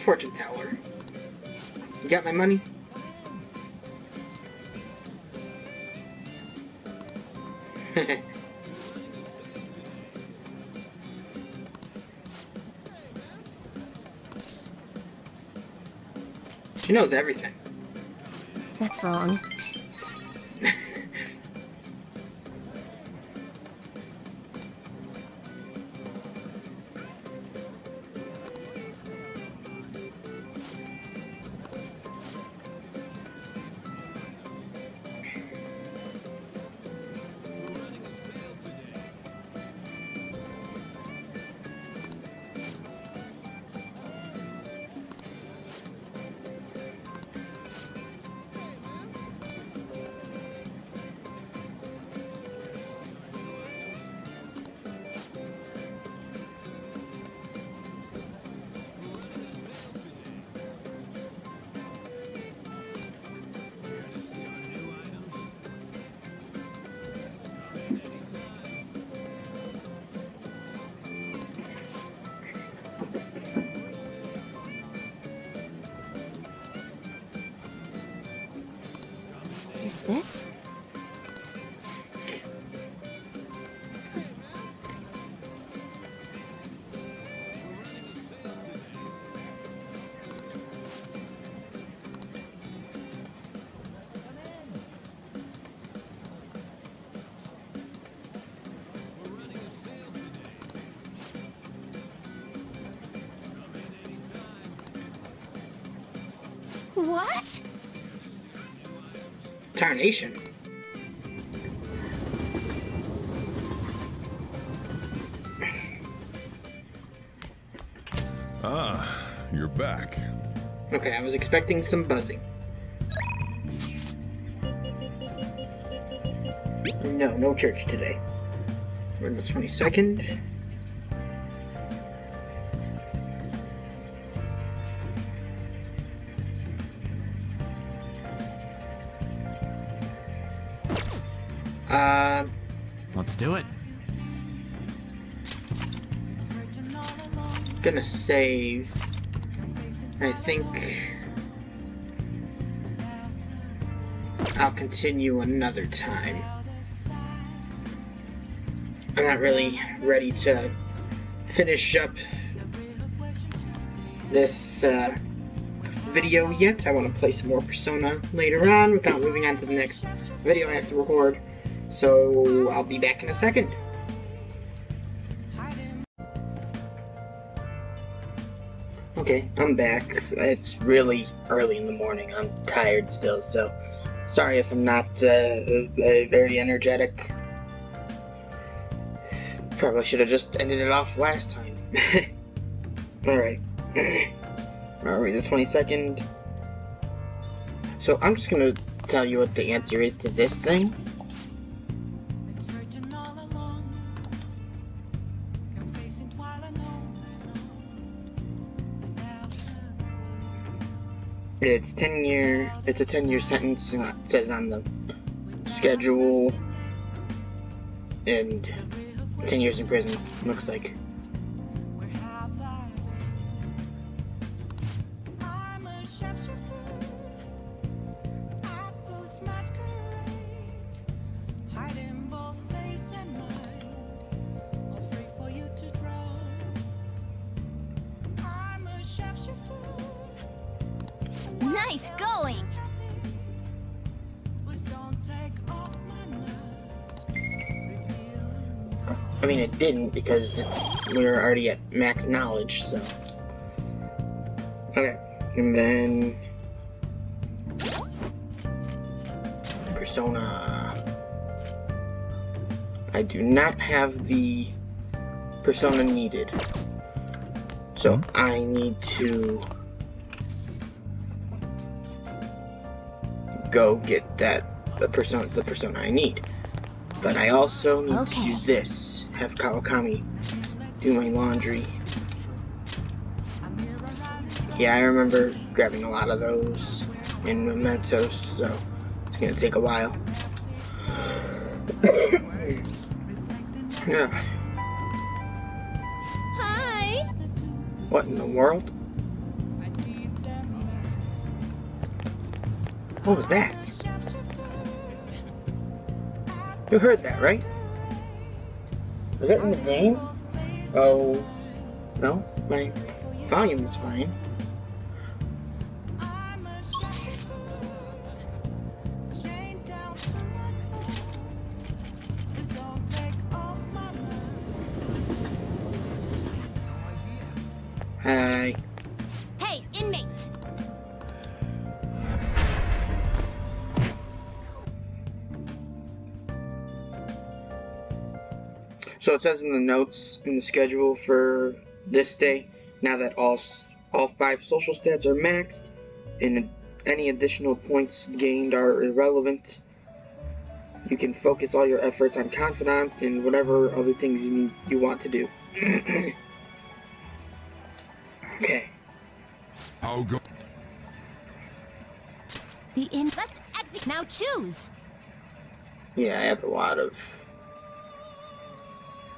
Fortune teller. You got my money? she knows everything. That's wrong. Tarnation. Ah, you're back. Okay, I was expecting some buzzing. No, no church today. We're on the 22nd. Save. I think I'll continue another time. I'm not really ready to finish up this uh, video yet. I want to play some more Persona later on without moving on to the next video I have to record. So I'll be back in a second. Okay, I'm back. It's really early in the morning. I'm tired still, so sorry if I'm not uh, very energetic. Probably should have just ended it off last time. Alright. Are we the 22nd? So I'm just gonna tell you what the answer is to this thing. It's 10 year, it's a 10 year sentence, and it says on the schedule, and 10 years in prison, looks like. Didn't because it's, we were already at max knowledge, so. Okay, and then. Persona. I do not have the persona needed. So hmm? I need to go get that the persona the persona I need. But I also need to do this. Have Kawakami do my laundry. Yeah, I remember grabbing a lot of those in Mementos, so it's gonna take a while. yeah. Hi! What in the world? What was that? You heard that, right? Was that in the game? Oh, no, my volume is fine. It says in the notes in the schedule for this day, now that all all five social stats are maxed, and any additional points gained are irrelevant. You can focus all your efforts on confidants and whatever other things you need you want to do. okay. I'll go. The in Let's exit! Now choose! Yeah, I have a lot of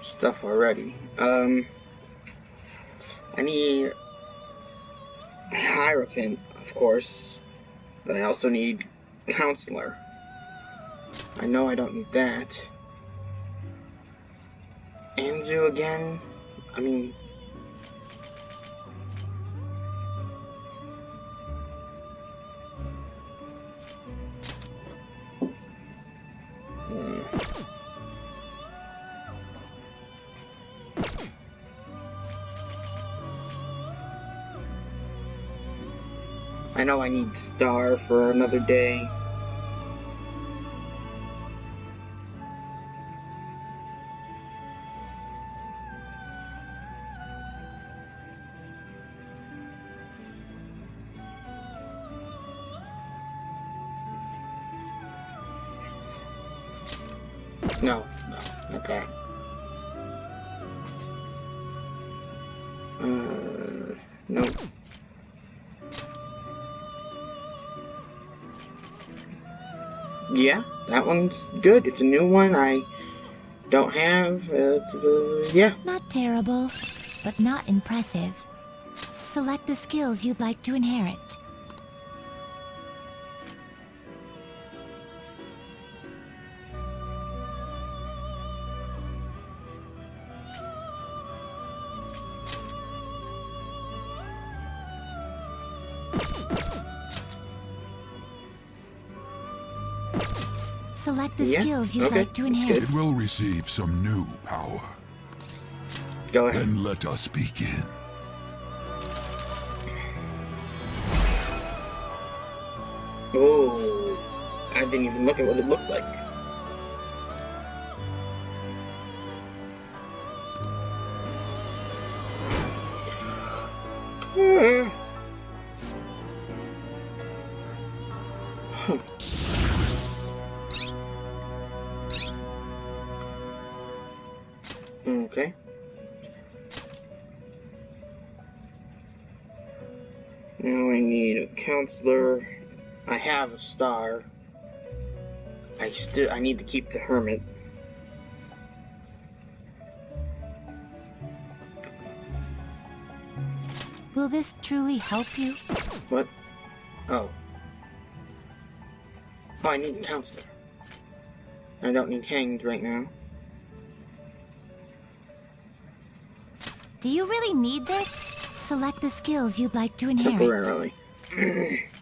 stuff already. Um, I need Hierophant, of course, but I also need Counselor. I know I don't need that. Anzu again? I mean, I I need star for another day. No, no, not Yeah, that one's good. It's a new one. I don't have. Uh, uh, yeah. Not terrible, but not impressive. Select the skills you'd like to inherit. Select the Yeah, skills you'd okay, like to inherit. It will receive some new power. Go ahead. Then let us begin. Oh, I didn't even look at what it looked like. Have a star. I still I need to keep the hermit. Will this truly help you? What? Oh. Oh, I need a counselor. I don't need hanged right now. Do you really need this? Select the skills you'd like to inherit. Temporarily.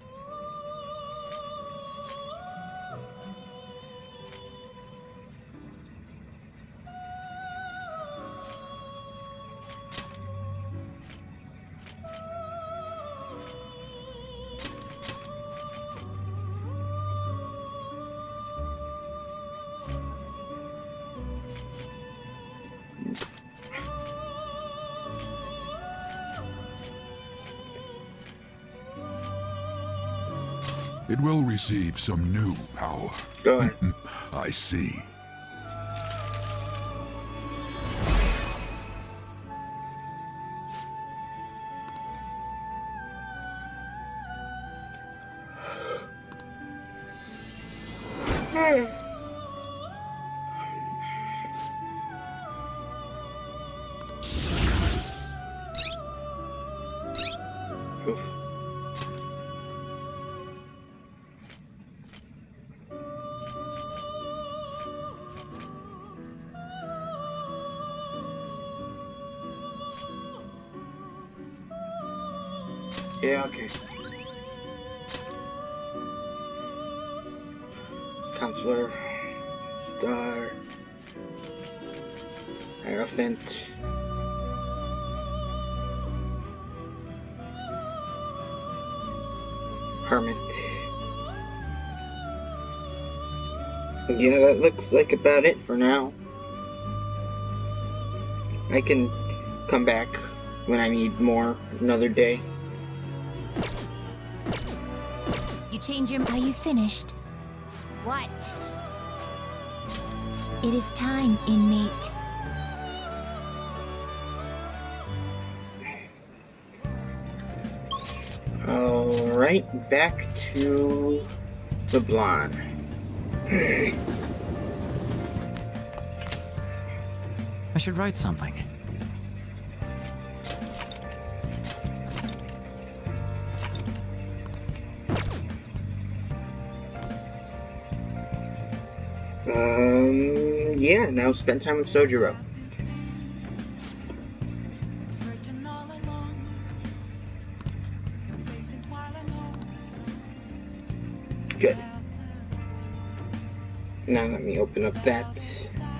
will receive some new power. Go ahead. I see. Looks like about it for now. I can come back when I need more another day. You change your. Are you finished? What? It is time, inmate. Alright, back to the blonde. should write something. Um, yeah, now spend time with Sojiro. Good. Now let me open up that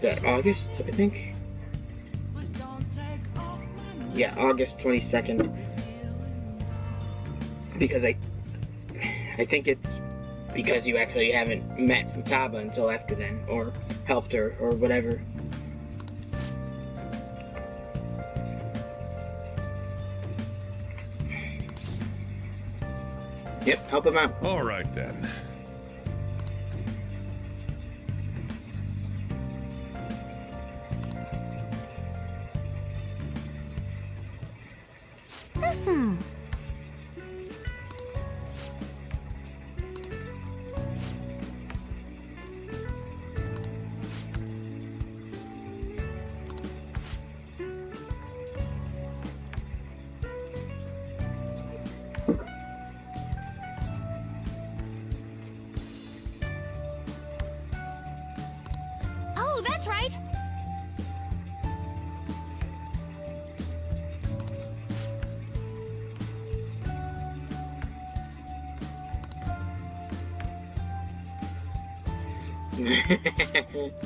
that August, I think? Yeah, August 22nd. Because I I think it's because you actually haven't met Futaba until after then, or helped her, or whatever. Yep, help him out. All right then.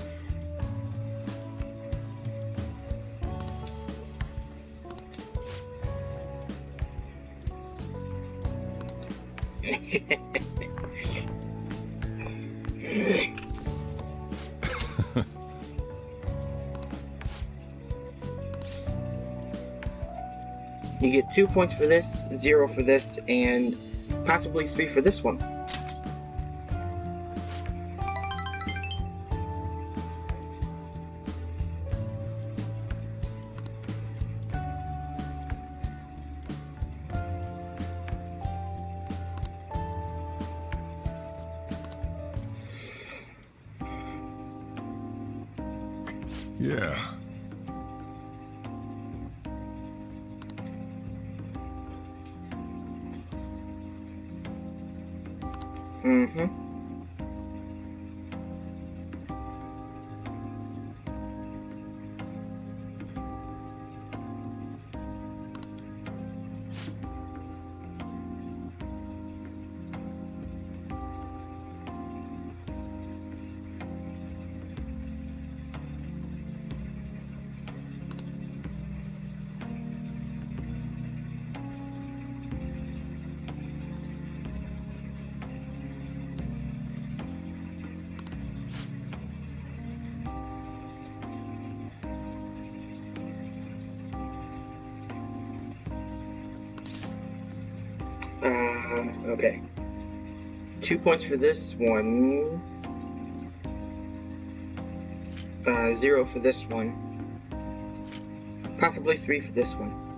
You get two points for this, zero for this, and possibly three for this one. Two points for this one. Uh, zero for this one. Possibly three for this one.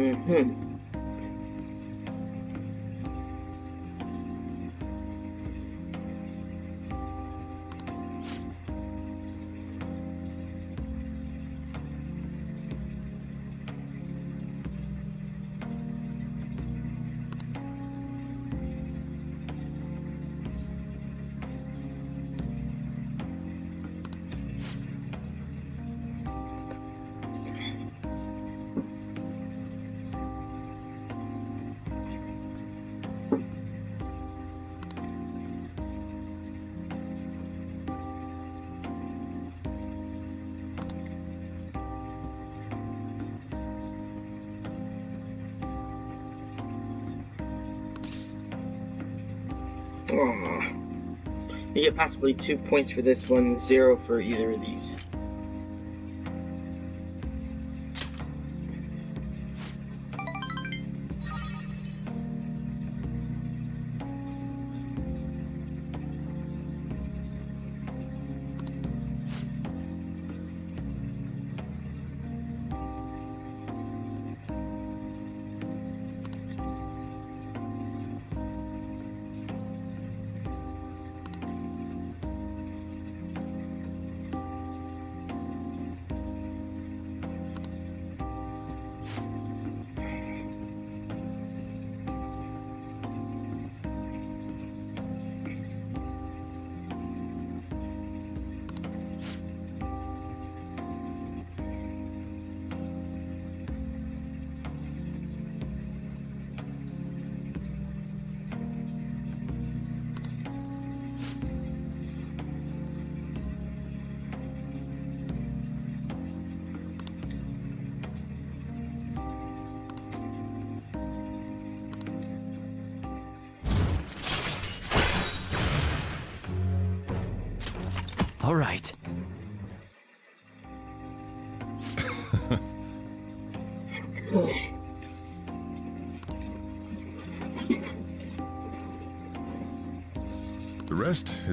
Mm-hmm. You get possibly two points for this one, zero for either of these.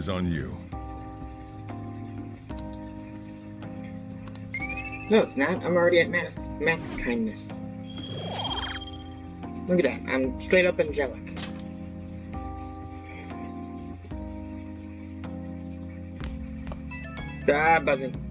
Is on you. No, it's not. I'm already at max, max kindness. Look at that. I'm straight up angelic. Ah, buzzing.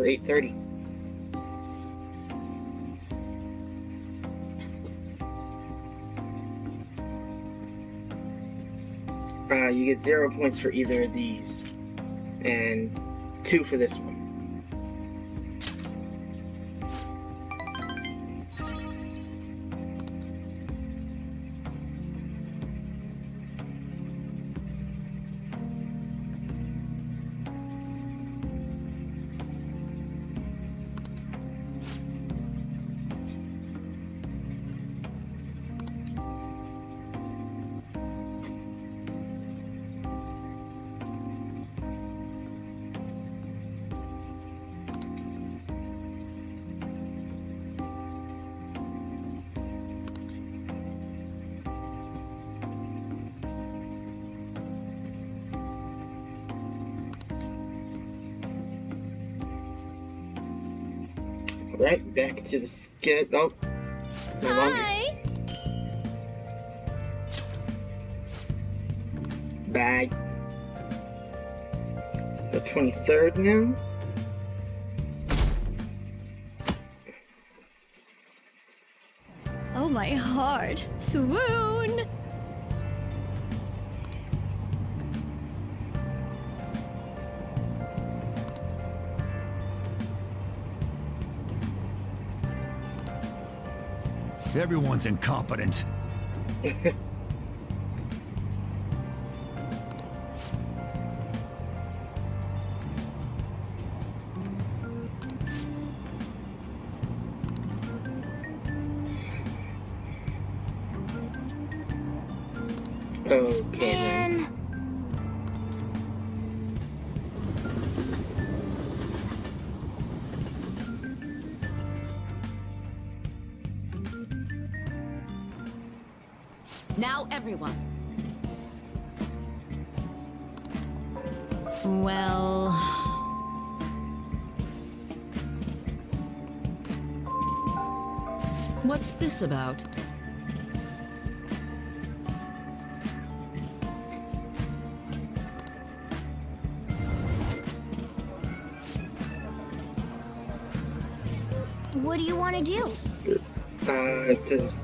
For 8.30. Uh, you get zero points for either of these, and two for this one. Right, back to the skit. Oh, my laundry. Hi! Bag. The 23rd now? Oh my heart. Swoon! Everyone's incompetent.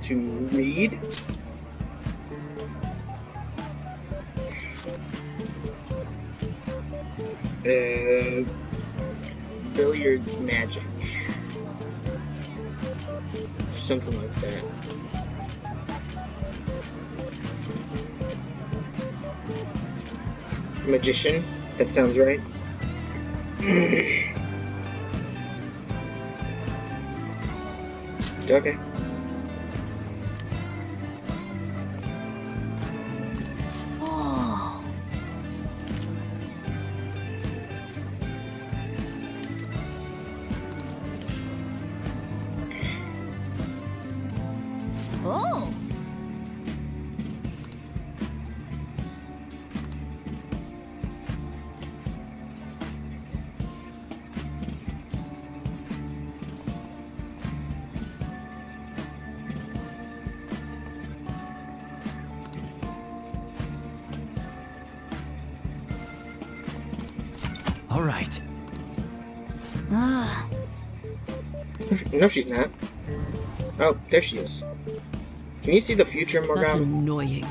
to read. Uh, billiard magic. Something like that. Magician. That sounds right. okay. She's not. Oh, there she is. Can you see the future, That's Morgana? annoying.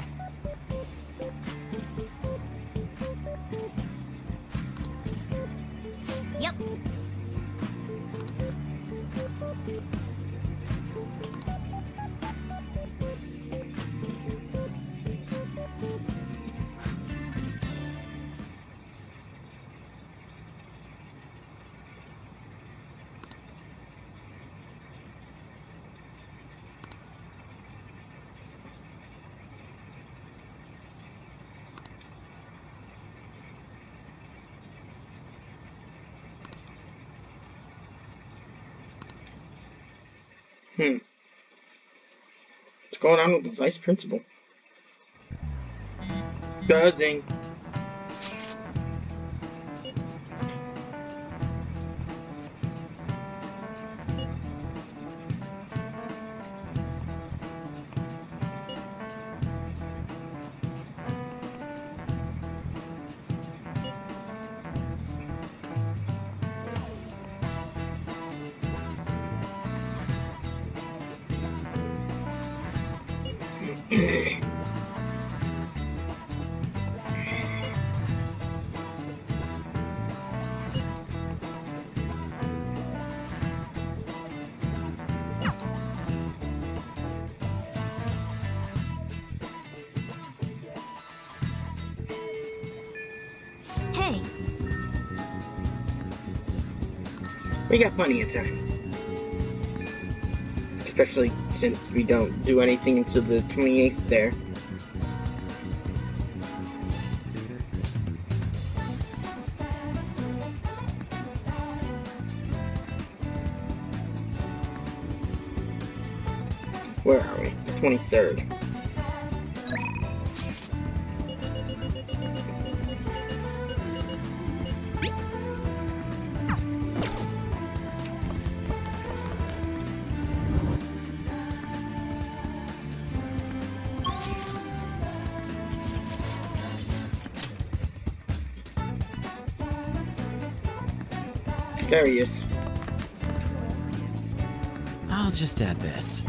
Vice principal? Buzzing. We got plenty of time. Especially since we don't do anything until the 28th there. Where are we? The 23rd. Is. I'll just add this.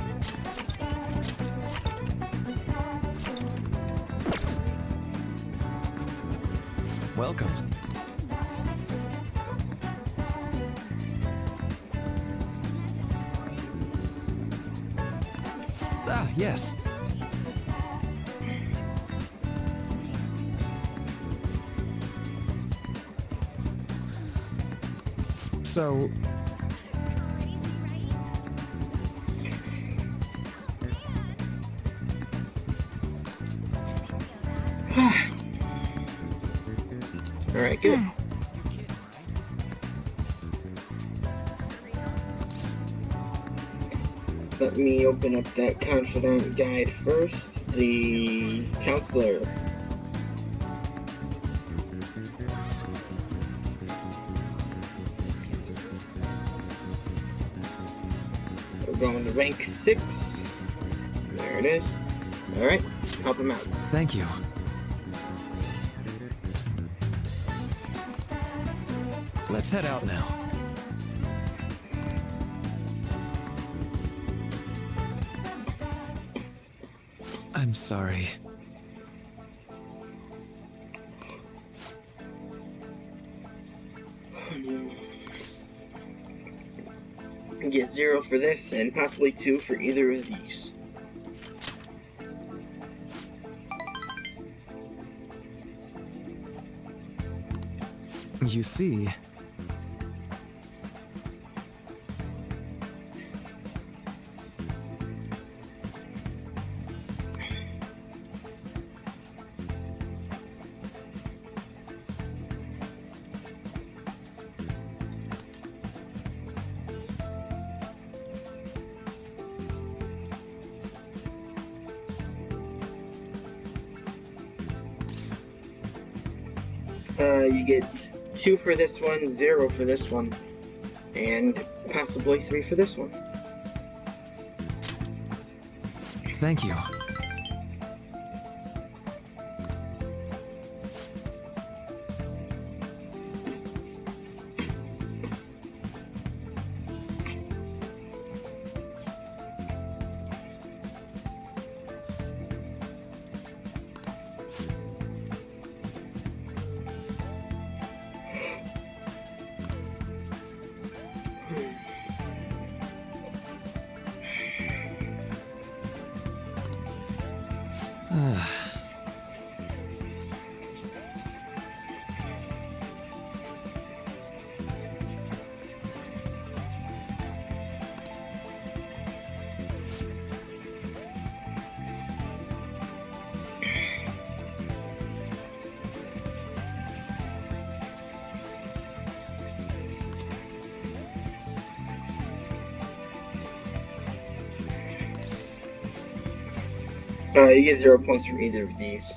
Open up that confidant guide first. The counselor. We're going to rank six. There it is. Alright, help him out. Thank you. Let's head out now. Sorry. Get zero for this and possibly two for either of these. You see, two for this one, zero for this one, and possibly three for this one. thank you. Uh, you get zero points for either of these.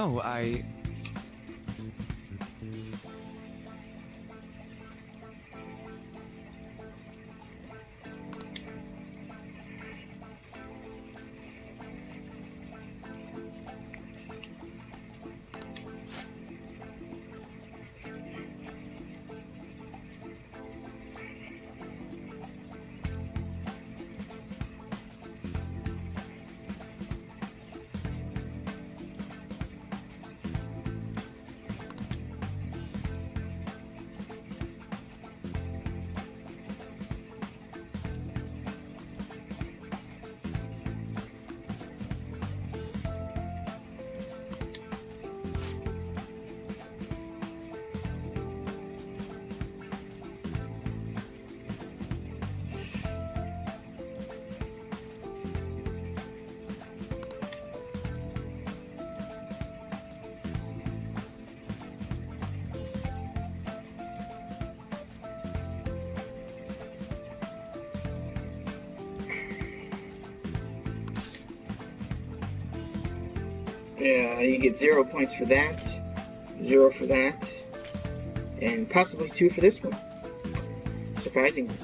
Know, I. zero points for that, zero for that, and possibly two for this one. Surprisingly.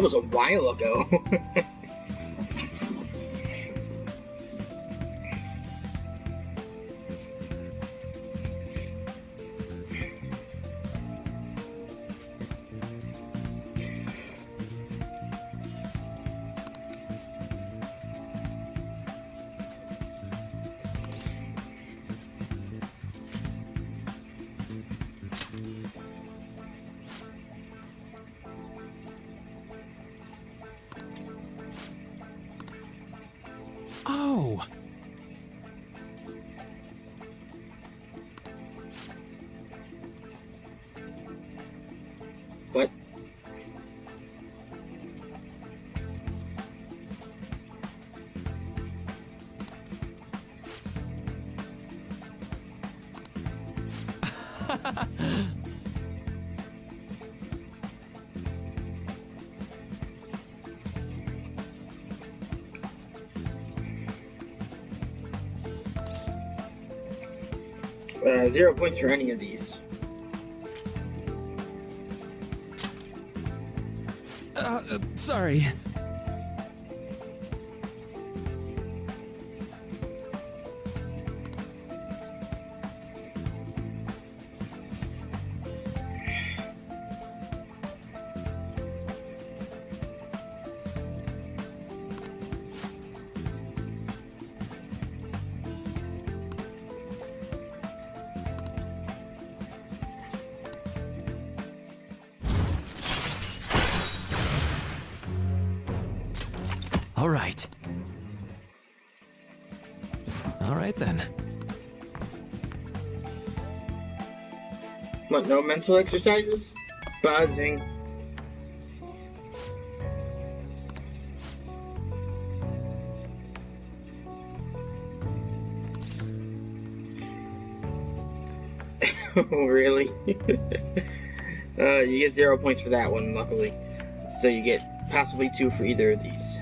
That was a while ago. Uh, zero points for any of these. Uh, uh, sorry. No mental exercises? Buzzing. really? uh, you get zero points for that one, luckily. So you get possibly two for either of these.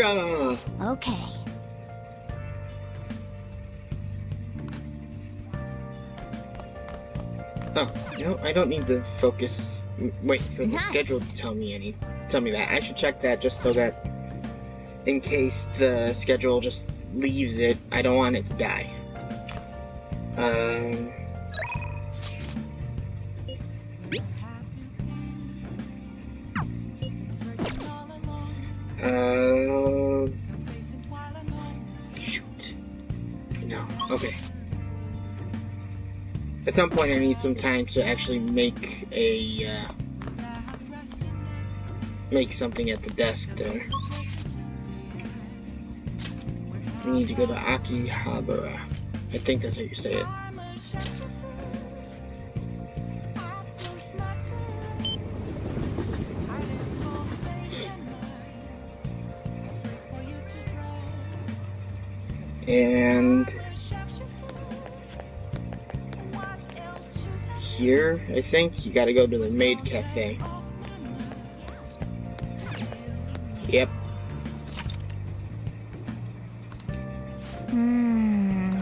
Okay. Oh, no, I don't need to focus. Wait for the Nice. schedule to tell me any. Tell me that. I should check that just so that, in case the schedule just leaves it, I don't want it to die. Point, I need some time to actually make a uh, make something at the desk there. We need to go to Akihabara. I think that's how you say it. I think, you gotta go to the maid cafe. Yep. Hmm.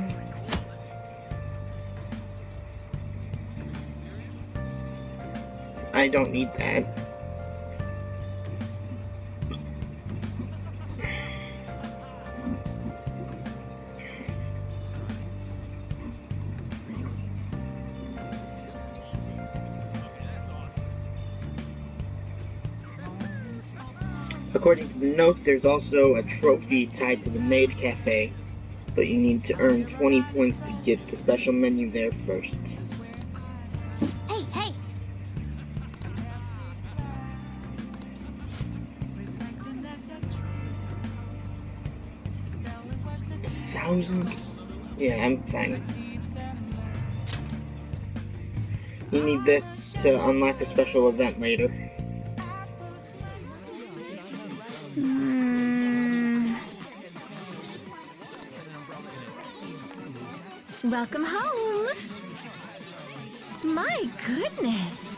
I don't need that. Notes, there's also a trophy tied to the maid cafe, but you need to earn 20 points to get the special menu there first. Hey, hey! A thousand? Yeah, I'm fine. You need this to unlock a special event later. Welcome home. My goodness.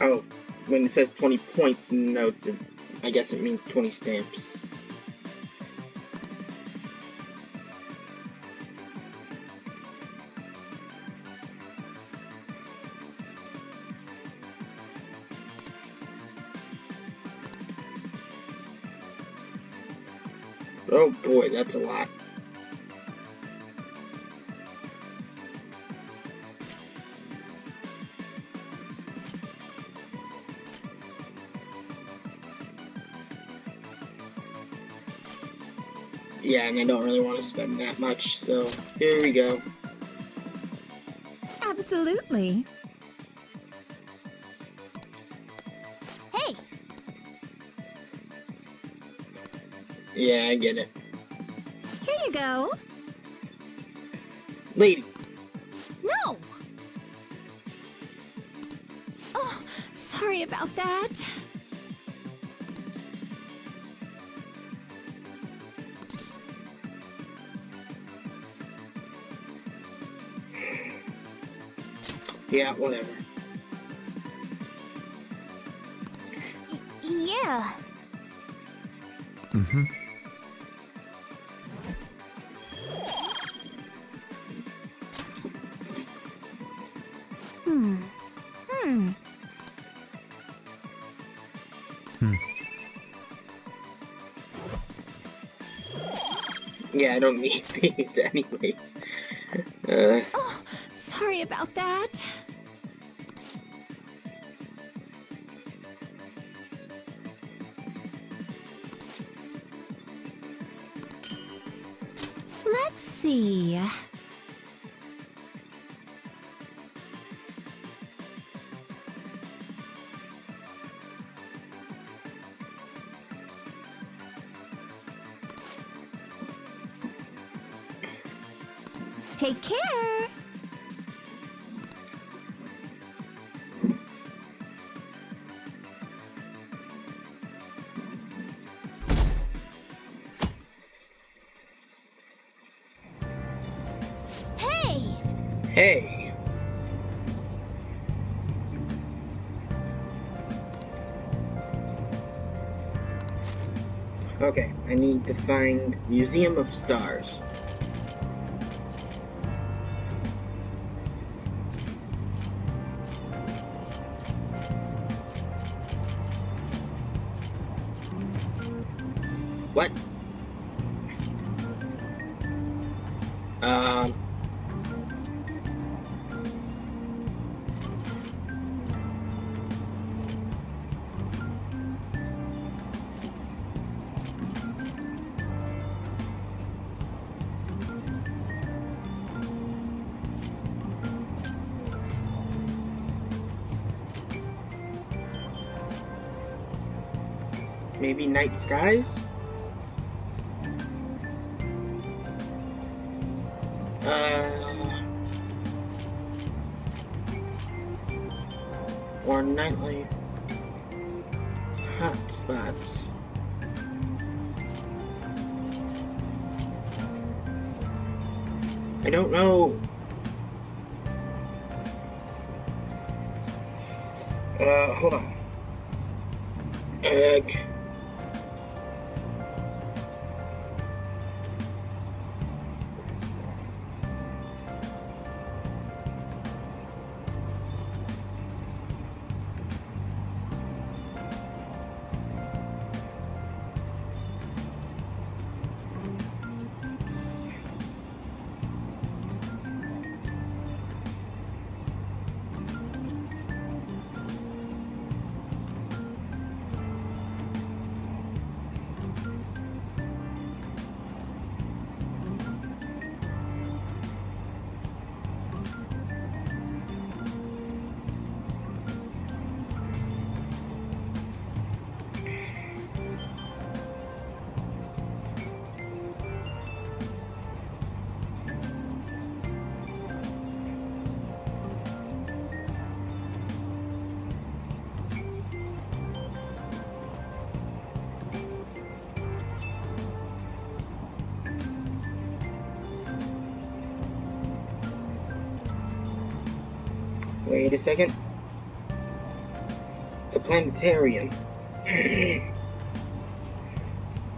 Oh, when it says 20 points it, I guess it means 20 stamps. Boy, that's a lot. Yeah, and I don't really want to spend that much, so here we go. Absolutely. Hey! Yeah, I get it. Here you. Lady. No! Oh, sorry about that. Yeah, whatever. Yeah. Mm-hmm. I don't need these anyways. Uh, Oh, sorry about that. To find Museum of Stars. Uh, hold on. Egg.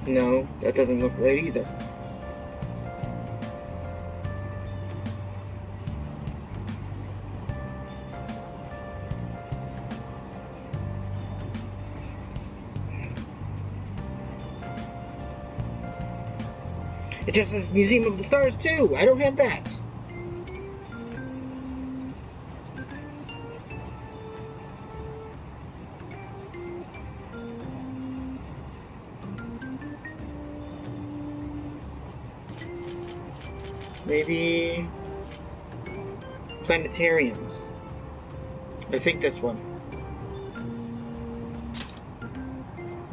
No, that doesn't look right either. It just says Museum of the Stars too. I don't have that. planetariums. I think this one.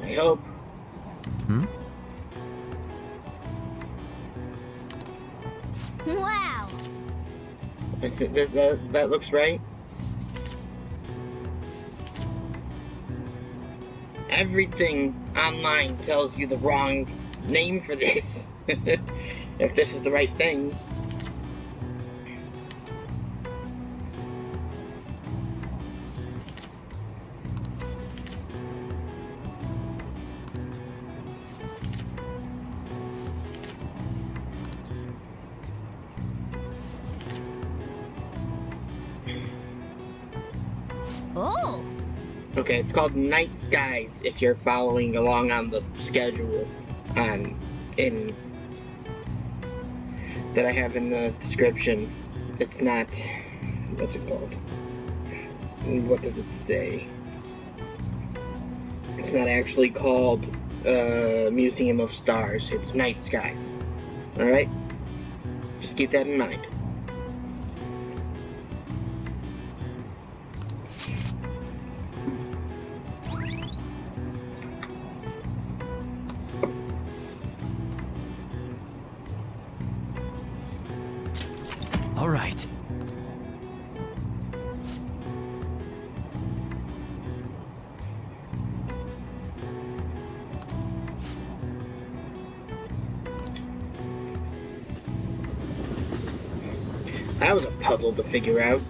I hope. Hmm? Wow. Th that, that, that looks right. Everything online tells you the wrong name for this. if this is the right thing. Called Night Skies if you're following along on the schedule on in that I have in the description. It's not what's it called? What does it say? It's not actually called uh, Museum of Stars. It's Night Skies. All right, just keep that in mind. Figure out.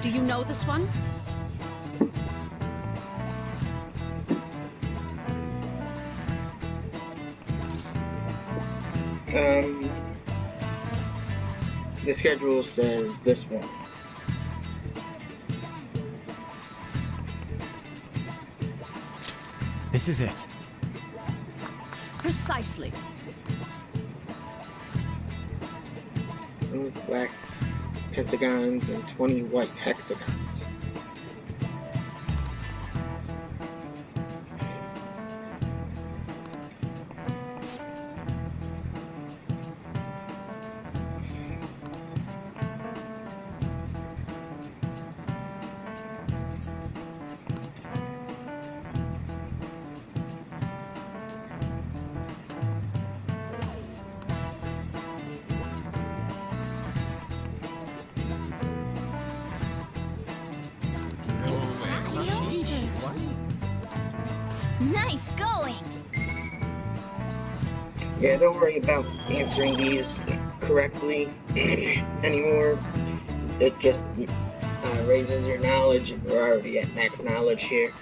Do you know this one? Um, the schedule says this one. This is it. Precisely. Twenty black pentagons and 20 white hexagons. About answering these correctly anymore. It just uh, raises your knowledge, we're already at max knowledge here.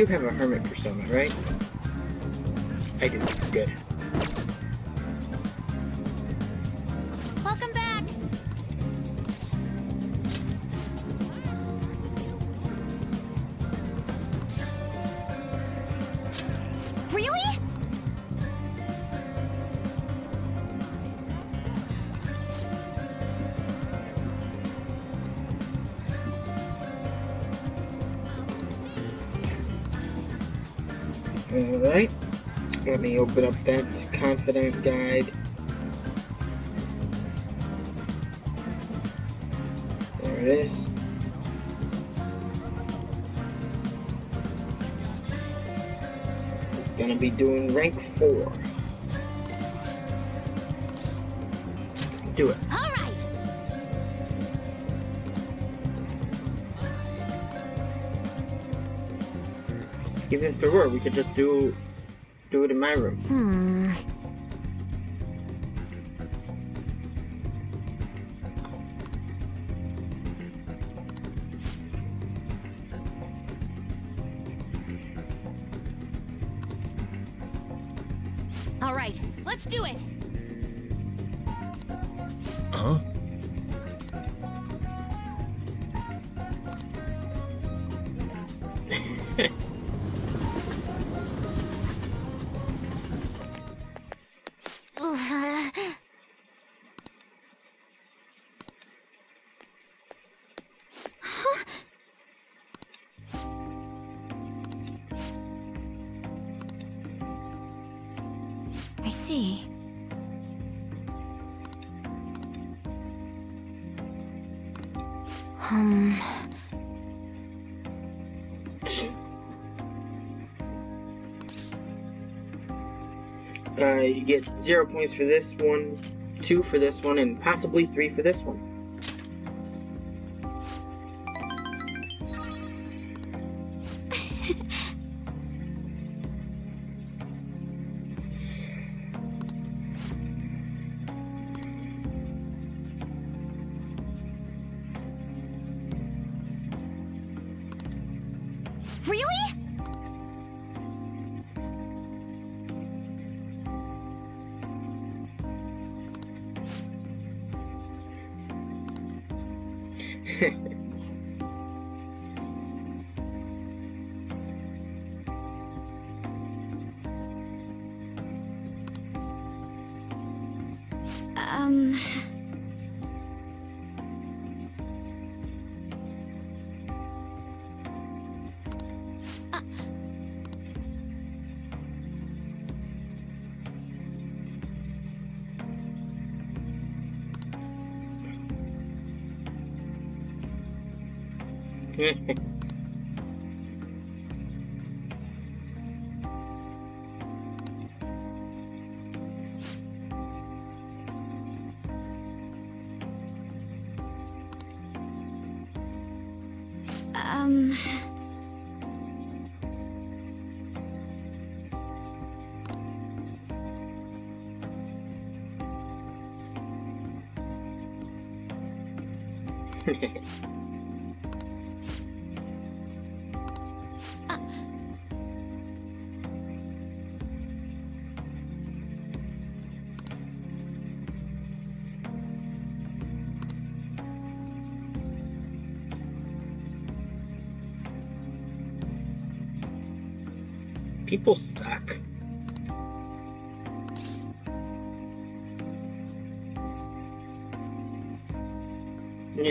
Do have a hermit persona, right? Open up that confidant guide. There it is. We're Gonna be doing rank 4. Do it. All right. Even if there were, we could just do do it in my room. Hmm. I see. Um. Uh, you get zero points for this one, two for this one, and possibly three for this one.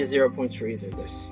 0 points for either of this.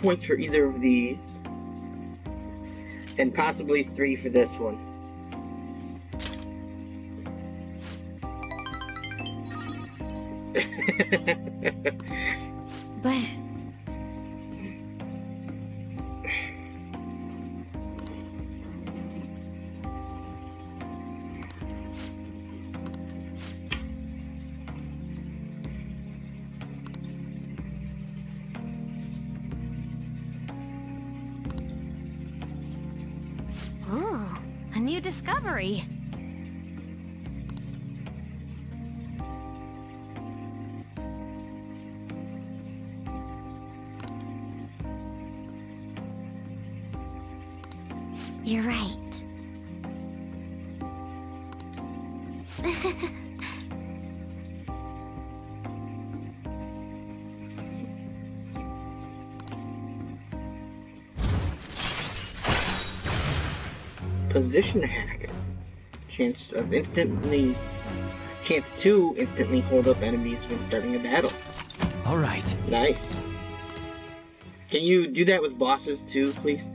Points for either of these, and possibly three for this one. Position hack. Chance of instantly. Chance to instantly hold up enemies when starting a battle. All right. Nice. Can you do that with bosses too, please?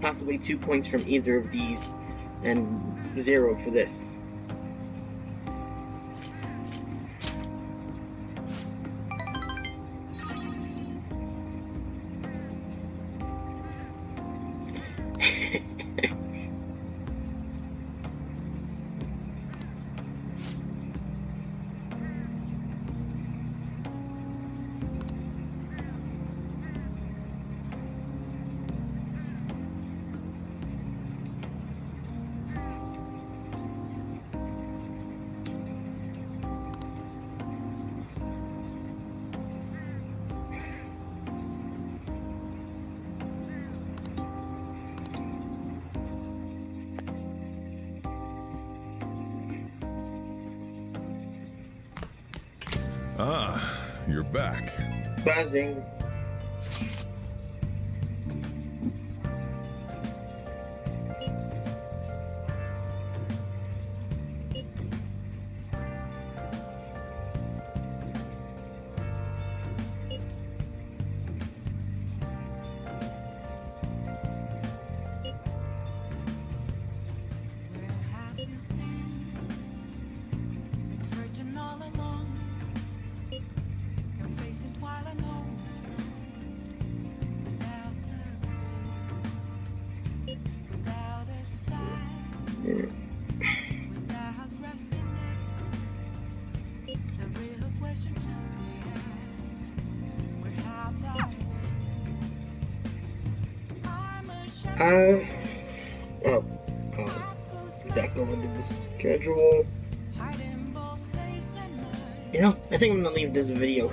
Possibly two points from either of these, and zero for this.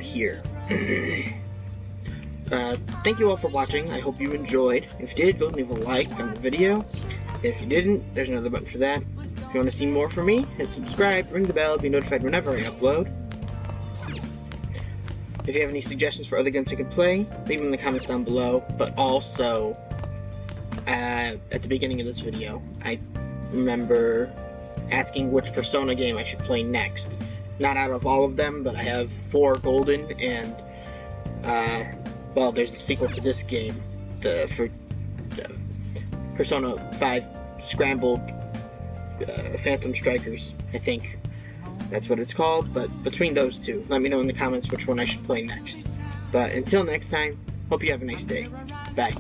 Here. uh, thank you all for watching. I hope you enjoyed. If you did, go leave a like on the video. If you didn't, there's another button for that. If you want to see more from me, hit subscribe, ring the bell, be notified whenever I upload. If you have any suggestions for other games you can play, leave them in the comments down below. But also, uh, at the beginning of this video, I remember asking which Persona game I should play next. Not out of all of them, but I have four golden, and uh, well, there's the sequel to this game, the for uh, Persona 5 Scrambled uh, Phantom Strikers, I think that's what it's called. But between those two, let me know in the comments which one I should play next. But until next time, hope you have a nice day. Bye.